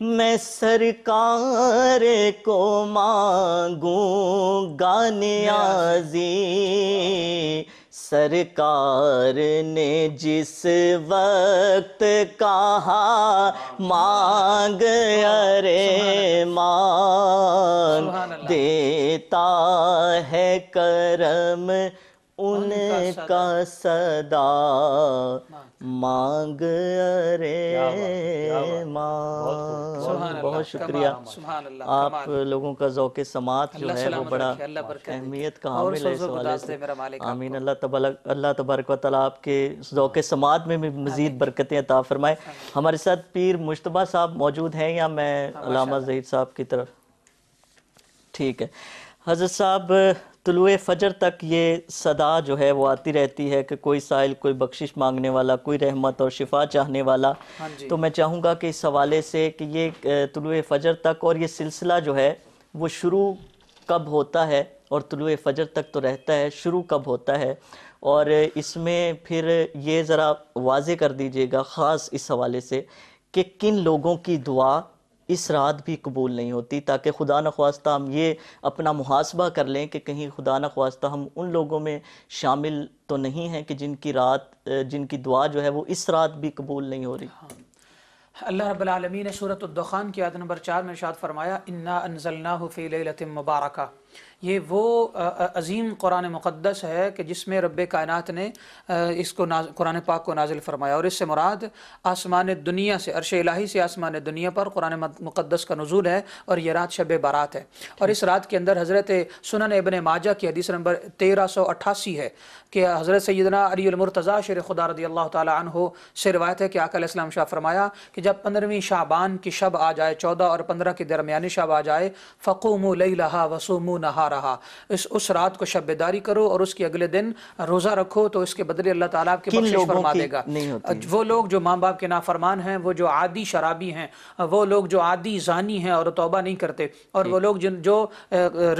میں سرکار کو مانگوں گا نیازی۔ سرکار نے جس وقت کہا مانگ ارے مانگ دیتا ہے کرم ان کا صدا مانگ ارے مانگ۔ بہت شکریہ۔ آپ لوگوں کا ذوق سماعت جو ہے وہ بڑا۔ اہمیت کا حامل ہے آمین۔ اللہ تبارک اللہ تبارک و تعالیٰ آپ کے ذوق سماعت میں بھی مزید برکتیں عطا فرمائے۔ ہمارے ساتھ پیر مشتبہ صاحب موجود ہیں یا میں علامہ ظہیر صاحب کی طرف۔ ٹھیک ہے۔ حضرت صاحب طلوع فجر تک یہ صدا جو ہے وہ آتی رہتی ہے کہ کوئی سائل کوئی بخشش مانگنے والا کوئی رحمت اور شفا چاہنے والا۔ تو میں چاہوں گا کہ اس حوالے سے کہ یہ طلوع فجر تک اور یہ سلسلہ جو ہے وہ شروع کب ہوتا ہے اور طلوع فجر تک تو رہتا ہے شروع کب ہوتا ہے۔ اور اس میں پھر یہ ذرا واضح کر دیجیے گا خاص اس حوالے سے کہ کن لوگوں کی دعا اس رات بھی قبول نہیں ہوتی، تاکہ خدا نخواستہ ہم یہ اپنا محاسبہ کر لیں کہ کہیں خدا نخواستہ ہم ان لوگوں میں شامل تو نہیں ہیں کہ جن کی رات، جن کی دعا جو ہے وہ اس رات بھی قبول نہیں ہو رہی۔ ہاں۔ اللہ رب العالمین نے صورت الدخان کی عادت نمبر چار میں ارشاد فرمایا، انا انزلناہ فی لیلت مبارکہ یہ وہ عظیم قرآن مقدس ہے کہ جس میں رب کائنات نے اس کو قرآن پاک کو نازل فرمایا اور اس سے مراد آسمان دنیا سے، عرش الہی سے آسمان دنیا پر قرآن مقدس کا نزول ہے اور یہ رات شب بارات ہے۔ اور اس رات کے اندر حضرت سنن ابن ماجہ کی حدیث نمبر تیرہ سو اٹھاسی ہے کہ حضرت سیدنا علی المرتضی شیر خدا رضی اللہ تعالی عنہ سے روایت ہے کہ آقا علیہ السلام شاہ فرمایا کہ جب پندرہویں شعبان کی شب آ جائے، چودہ اور پندرہ کی درمیانی شب آ جائے، فقوموا لیلہا وصوموا نہارہا اس اس رات کو شب بیداری کرو اور اس کے اگلے دن روزہ رکھو تو اس کے بدلے اللہ تعالیٰ آپ کے بخشش فرما دے گا۔ وہ لوگ جو ماں باپ کے نافرمان ہیں وہ جو عادی شرابی ہیں وہ لوگ جو عادی زانی ہیں اور توبہ نہیں کرتے اور وہ لوگ جن جو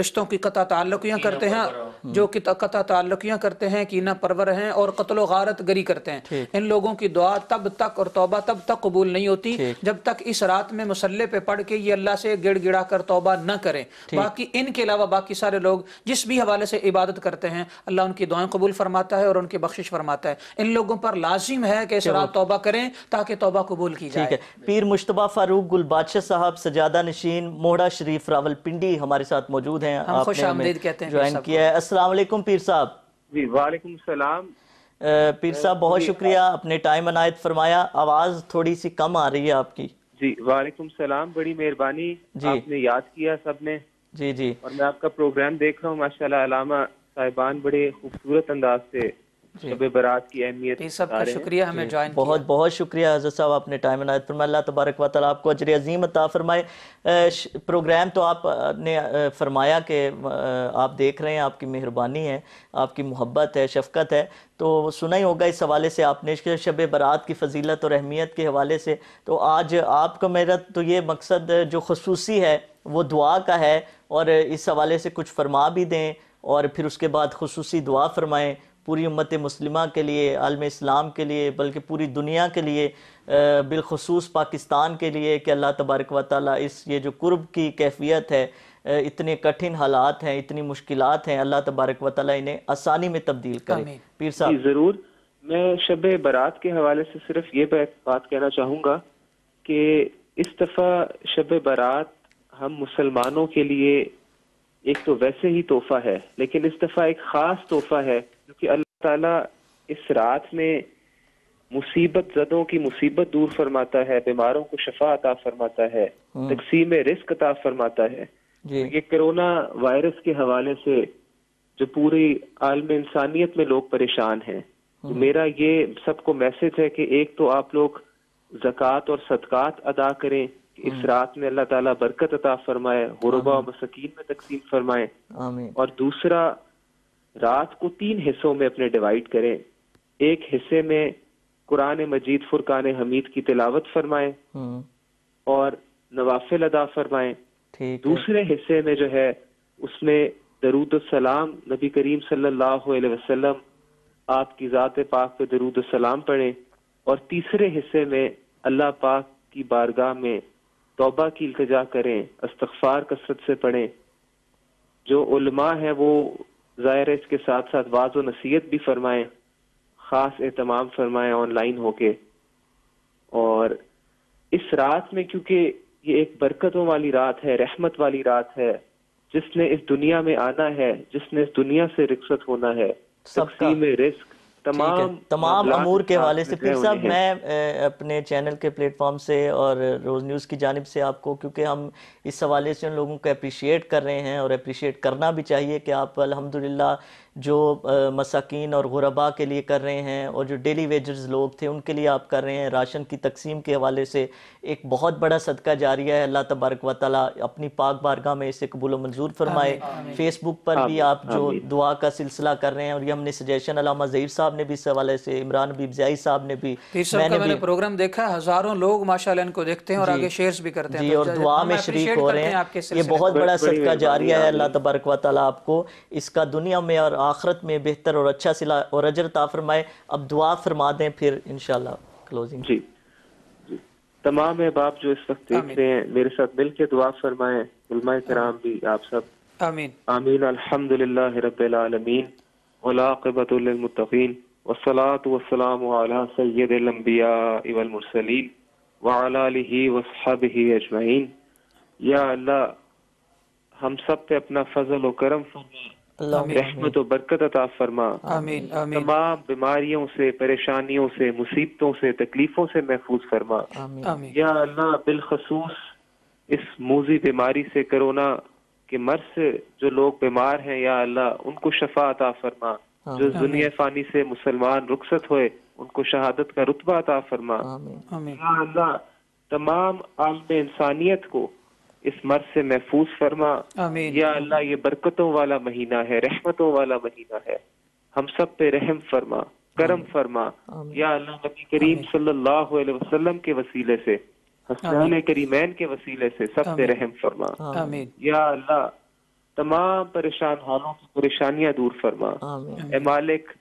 رشتوں کی قطع تعلقیاں کرتے ہیں جو قطع تعلقیاں کرتے ہیں کینہ پرور ہیں اور قتل و غارت گری کرتے ہیں۔ ان لوگوں کی دعا تب تک اور توبہ تب تک قبول نہیں ہوتی جب تک اس رات میں مسلح پہ پڑھ کے یہ اللہ سے گڑ گڑا کر توبہ نہ کریں۔ باقی ان کے علاوہ باقی سارے لوگ جس بھی حوالے سے عبادت کرتے ہیں اللہ ان کی دعائیں قبول فرماتا ہے اور ان کی بخشش فرماتا ہے۔ ان لوگوں پر لازم ہے کہ اس رات توبہ کریں تاکہ توبہ قبول کی جائے۔ پیر مشتبہ فاروق گل بادشاہ صاحب سجادہ نشین موڑا شریف راول پنڈی ہمارے ساتھ موجود ہیں۔ ہم خوش آمدید کہتے ہیں جوائن کیا ہے۔ السلام علیکم پیر صاحب۔ جی وعلیکم السلام۔ پیر صاحب بہت جی، شکریہ۔ اپنے ٹائم عنایت فرمایا۔ آواز تھوڑی سی کم آ رہی ہے آپ کی۔ جی وعلیکم السلام۔ بڑی مہربانی۔ جی۔ آپ نے یاد کیا سب نے؟ جی جی۔ اور میں آپ کا پروگرام دیکھ رہا ہوں ماشاءاللہ علامہ صاحبان بڑے خوبصورت انداز سے جی۔ شب برات کی اہمیت سب کا شکریہ ہمیں جوائن جی۔ بہت بہت شکریہ حضرت صاحب اپنے ٹائم عنایت فرمائے اللہ تبارک و تعالیٰ آپ کو اجر عظیم عطا فرمائے۔ پروگرام تو آپ نے فرمایا کہ آپ دیکھ رہے ہیں آپ کی مہربانی ہے آپ کی محبت ہے شفقت ہے۔ تو سنا ہی ہوگا اس حوالے سے آپ نے شب برات کی فضیلت اور اہمیت کے حوالے سے۔ تو آج آپ کا میرا تو یہ مقصد جو خصوصی ہے وہ دعا کا ہے اور اس حوالے سے کچھ فرما بھی دیں اور پھر اس کے بعد خصوصی دعا فرمائیں پوری امت مسلمہ کے لیے عالم اسلام کے لیے بلکہ پوری دنیا کے لیے بالخصوص پاکستان کے لیے کہ اللہ تبارک و تعالیٰ اس یہ جو قرب کی کیفیت ہے اتنے کٹھن حالات ہیں اتنی مشکلات ہیں اللہ تبارک و تعالیٰ انہیں آسانی میں تبدیل کرے۔ پیر صاحب۔ جی، ضرور۔ میں شب برات کے حوالے سے صرف یہ بات کہنا چاہوں گا کہ اس دفعہ شب برات ہم مسلمانوں کے لیے ایک تو ویسے ہی تحفہ ہے لیکن اس دفعہ ایک خاص تحفہ ہے کیونکہ اللہ تعالیٰ اس رات میں مصیبت زدوں کی مصیبت دور فرماتا ہے بیماروں کو شفا عطا فرماتا ہے تقسیم رزق عطا فرماتا ہے۔ جی۔ یہ کرونا وائرس کے حوالے سے جو پوری عالم انسانیت میں لوگ پریشان ہیں۔ میرا یہ سب کو میسج ہے کہ ایک تو آپ لوگ زکوٰۃ اور صدقات ادا کریں۔ اس رات میں اللہ تعالیٰ برکت عطا فرمائے غربا و مسکین میں تقسیم فرمائے۔ اور دوسرا رات کو تین حصوں میں اپنے ڈیوائیڈ کریں۔ ایک حصے میں قرآن مجید فرقان حمید کی تلاوت فرمائیں۔ اور نوافل ادا فرمائیں۔ دوسرے حصے میں جو ہے اس میں درود السلام نبی کریم صلی اللہ علیہ وسلم آپ کی ذات پاک پہ درود السلام پڑھیں۔ اور تیسرے حصے میں اللہ پاک کی بارگاہ میں توبہ کی التجا کریں استغفار کثرت سے پڑھیں۔ جو علماء ہیں وہ ظاہر اس کے ساتھ ساتھ واض و نصیحت بھی فرمائیں خاص اہتمام فرمائیں آن لائن ہو کے۔ اور اس رات میں کیونکہ یہ ایک برکتوں والی رات ہے رحمت والی رات ہے جس نے اس دنیا میں آنا ہے جس نے اس دنیا سے رخصت ہونا ہے تقسیم رزق تمام تمام امور کے حوالے سے پھر صاحب میں اپنے چینل کے پلیٹ فارم سے اور روز نیوز کی جانب سے آپ کو کیونکہ ہم اس حوالے سے ان لوگوں کو اپریشیٹ کر رہے ہیں اور اپریشیٹ کرنا بھی چاہیے کہ آپ الحمدللہ جو مساکین اور غربا کے لیے کر رہے ہیں اور جو ڈیلی ویجرز لوگ تھے ان کے لیے آپ کر رہے ہیں راشن کی تقسیم کے حوالے سے ایک بہت بڑا صدقہ جاریہ ہے۔ اللہ تبارک و تعالیٰ اپنی پاک بارگاہ میں اسے قبول و منظور فرمائے۔ فیس بک پر بھی آپ جو دعا کا سلسلہ کر رہے ہیں اور یہ ہم نے سجیشن علامہ ظہیر صاحب نے بھی اس حوالے سے عمران بی بزیائی صاحب نے بھی میں نے پروگرام دیکھا ہزاروں لوگ ماشاءاللہ ان کو دیکھتے ہیں اور جی۔ آگے شیئرز بھی کرتے ہیں۔ جی اور دعا میں شریک ہو رہے ہیں یہ بہت بڑا صدقہ جاریہ ہے۔ اللہ تبارک و تعالیٰ آپ کو اس کا دنیا میں اور آخرت میں بہتر اور اچھا سلا اور اجر تا فرمائے اب دعا فرما دیں پھر انشاءاللہ کلوزنگ جی جی۔ تمام احباب جو اس وقت دیکھ رہے ہیں میرے ساتھ مل کے دعا فرمائیں۔ علماء کرام بھی آپ سب۔ آمین۔ آمین۔ الحمدللہ رب العالمین۔ ولاقبت للمتقین۔ والصلاة والسلام على سید الانبیاء والمرسلین وعلى آلہ وصحبہ اجمعین۔ یا اللہ ہم سب پہ اپنا فضل و کرم فرما اللہ رحمت و برکت عطا فرما۔ آمین آمین. تمام بیماریوں سے پریشانیوں سے مصیبتوں سے تکلیفوں سے محفوظ فرما۔ آمین یا اللہ بالخصوص اس موذی بیماری سے کرونا کے مرض سے جو لوگ بیمار ہیں یا اللہ ان کو شفا عطا فرما۔ جو دنیا فانی سے مسلمان رخصت ہوئے ان کو شہادت کا رتبہ عطا فرما۔ آمین آمین۔ یا اللہ تمام عالم انسانیت کو اس مرض سے محفوظ فرما۔ آمین۔ یا اللہ یہ برکتوں والا مہینہ ہے رحمتوں والا مہینہ ہے۔ ہم سب پہ رحم فرما کرم فرما۔ یا اللہ نبی کریم صلی اللہ علیہ وسلم کے وسیلے سے حسنین کریمین کے وسیلے سے سب پہ رحم فرما۔ آمین۔ یا اللہ تمام پریشان حالوں کی پریشانیاں دور فرما۔ آمین۔ اے مالک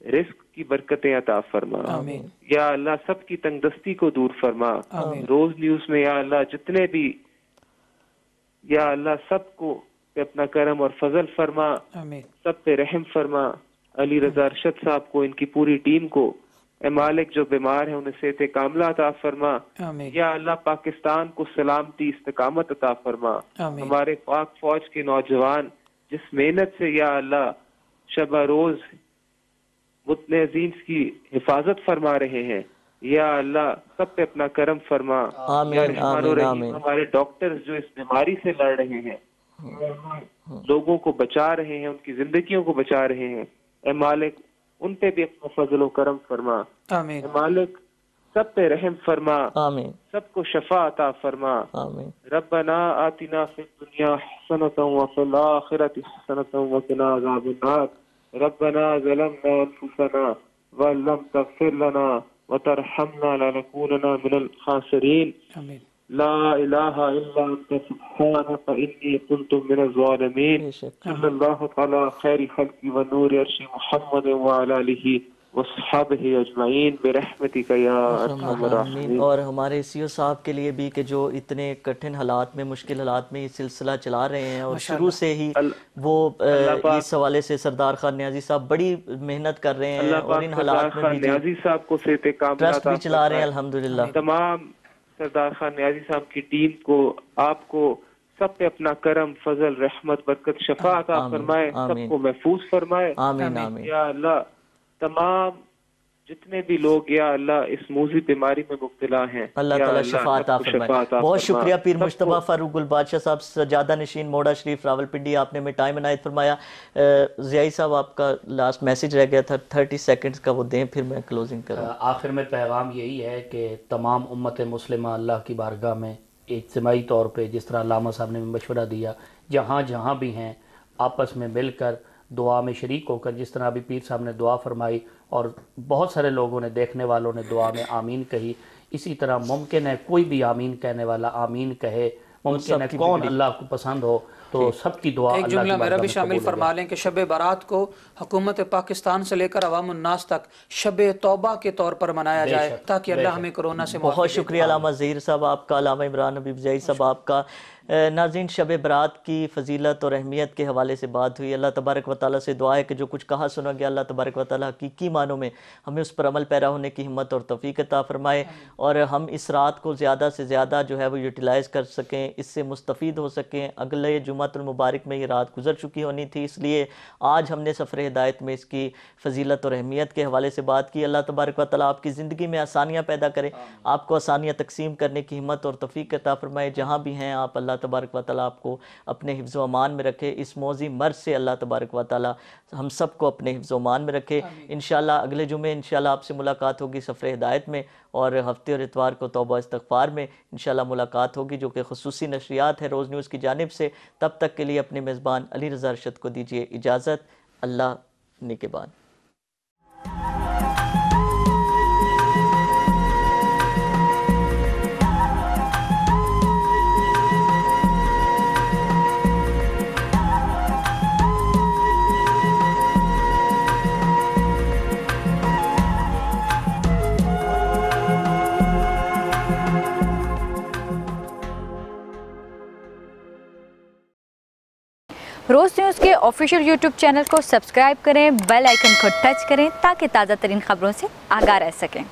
رزق کی برکتیں عطا فرما۔ آمین۔ یا اللہ سب کی تنگ دستی کو دور فرما۔ روز نیوز میں یا اللہ جتنے بھی یا اللہ سب کو اپنا کرم اور فضل فرما آمین۔ سب پہ رحم فرما۔ علی رضا ارشد صاحب کو ان کی پوری ٹیم کو۔ اے مالک جو بیمار ہیں انہیں صحت کاملہ عطا فرما۔ آمین۔ یا اللہ پاکستان کو سلامتی استقامت عطا فرما۔ آمین۔ ہمارے پاک فوج کے نوجوان جس محنت سے یا اللہ شب روز متن عظیم کی حفاظت فرما رہے ہیں یا اللہ سب پہ اپنا کرم فرما۔ آمین، آمین، آمین۔ ہمارے ڈاکٹرز جو اس بیماری سے لڑ رہے ہیں لوگوں کو بچا رہے ہیں ان کی زندگیوں کو بچا رہے ہیں۔ اے مالک ان پہ بھی اپنا فضل و کرم فرما۔ آمین۔ اے مالک سب پہ رحم فرما۔ آمین۔ سب کو شفا عطا فرما۔ آمین۔ ربنا آتنا في الدنيا حسنة وفي الآخرة حسنة وقنا عذاب النار۔ ربنا ظلمنا أنفسنا وإن لم تغفر لنا۔ وترحمنا لنكونن من الخاسرين. آمین لا إله إلا أنت سبحانك إني كنت من الظالمين. صلى الله تعالى خير خلق ونور عرش محمد وعلى آله وصحبه أجمعين برحمتك يا أرحم آمین۔ الراحمين اور ہمارے سی او صاحب کے لیے بھی کہ جو اتنے کٹھن حالات میں مشکل حالات میں یہ سلسلہ چلا رہے ہیں اور شروع سے ہی وہ اس حوالے سے سردار خان نیازی صاحب بڑی محنت کر رہے ہیں اور ان حالات میں نیازی صاحب کو صحت ٹرسٹ بھی چلا رہے ہیں۔ الحمدللہ۔ تمام سردار خان نیازی صاحب کی ٹیم کو آپ کو سب پہ اپنا کرم فضل رحمت برکت شفا عطا فرمائے۔ سب کو محفوظ فرمائے۔ آمین۔ آمین۔ یا اللہ تمام جتنے بھی لوگ یا اللہ اس موذی بیماری میں مبتلا ہیں اللہ تعالیٰ شفا سب عطا فرمائے۔ بہت۔ شکریہ پیر مشتبہ فاروق گل بادشاہ صاحب سجادہ نشین موڑا شریف راول پنڈی آپ نے ہمیں ٹائم عنایت فرمایا۔ اہ، ضیائی صاحب آپ کا لاسٹ میسیج رہ گیا تھا تھرٹی سیکنڈز کا وہ دیں پھر میں کلوزنگ کروں۔ آخر میں پیغام یہی ہے کہ تمام امت مسلمہ اللہ کی بارگاہ میں اجتماعی طور پہ جس طرح علامہ صاحب نے مشورہ دیا جہاں جہاں بھی ہیں آپس میں مل کر دعا میں شریک ہو کر جس طرح ابھی پیر صاحب نے دعا فرمائی اور بہت سارے لوگوں نے دیکھنے والوں نے دعا میں آمین کہی اسی طرح ممکن ہے کوئی بھی آمین کہنے والا آمین کہے ممکن ہے کون اللہ کو پسند ہو تو سب کی دعا ایک اللہ جملہ کی میرا بارگاہ بھی میں شامل قبول ہو فرما لیں کہ شب برات کو حکومت پاکستان سے لے کر عوام الناس تک شب توبہ کے طور پر منایا جائے تاکہ اللہ۔ ہمیں کرونا سے معافی بہت۔ شکریہ علامہ ظہیر صاحب آپ کا علامہ عمران حبیب زئی صاحب آپ کا ناظرین شب برات کی فضیلت اور اہمیت کے حوالے سے بات ہوئی۔ اللہ تبارک و تعالیٰ سے دعا ہے کہ جو کچھ کہا سنا گیا اللہ تبارک و تعالیٰ حقیقی معنوں میں ہمیں اس پر عمل پیرا ہونے کی ہمت اور توفیق عطا فرمائے اور ہم اس رات کو زیادہ سے زیادہ جو ہے وہ یوٹیلائز کر سکیں اس سے مستفید ہو سکیں۔ اگلے جمعۃ المبارک میں یہ رات گزر چکی ہونی تھی اس لیے آج ہم نے سفر ہدایت میں اس کی فضیلت اور اہمیت کے حوالے سے بات کی۔ اللہ تبارک و تعالیٰ آپ کی زندگی میں آسانیاں پیدا کرے آپ کو آسانیاں تقسیم کرنے کی ہمت اور توفیق عطا فرمائے۔ جہاں بھی ہیں آپ اللہ تبارک و تعالیٰ آپ کو اپنے حفظ و امان میں رکھے۔ اس موضی مرض سے اللہ تبارک و تعالیٰ ہم سب کو اپنے حفظ و امان میں رکھے۔ انشاءاللہ اگلے جمعے انشاءاللہ آپ سے ملاقات ہوگی سفر ہدایت میں اور ہفتے اور اتوار کو توبہ استغفار میں انشاءاللہ ملاقات ہوگی جو کہ خصوصی نشریات ہے روز نیوز کی جانب سے۔ تب تک کے لیے اپنے میزبان علی رضا ارشد کو دیجیے اجازت۔ اللہ نگبان روز نیوز کے آفیشیل یوٹیوب چینل کو سبسکرائب کریں، بیل آئیکن کو ٹچ کریں تاکہ تازہ ترین خبروں سے آگاہ رہ سکیں۔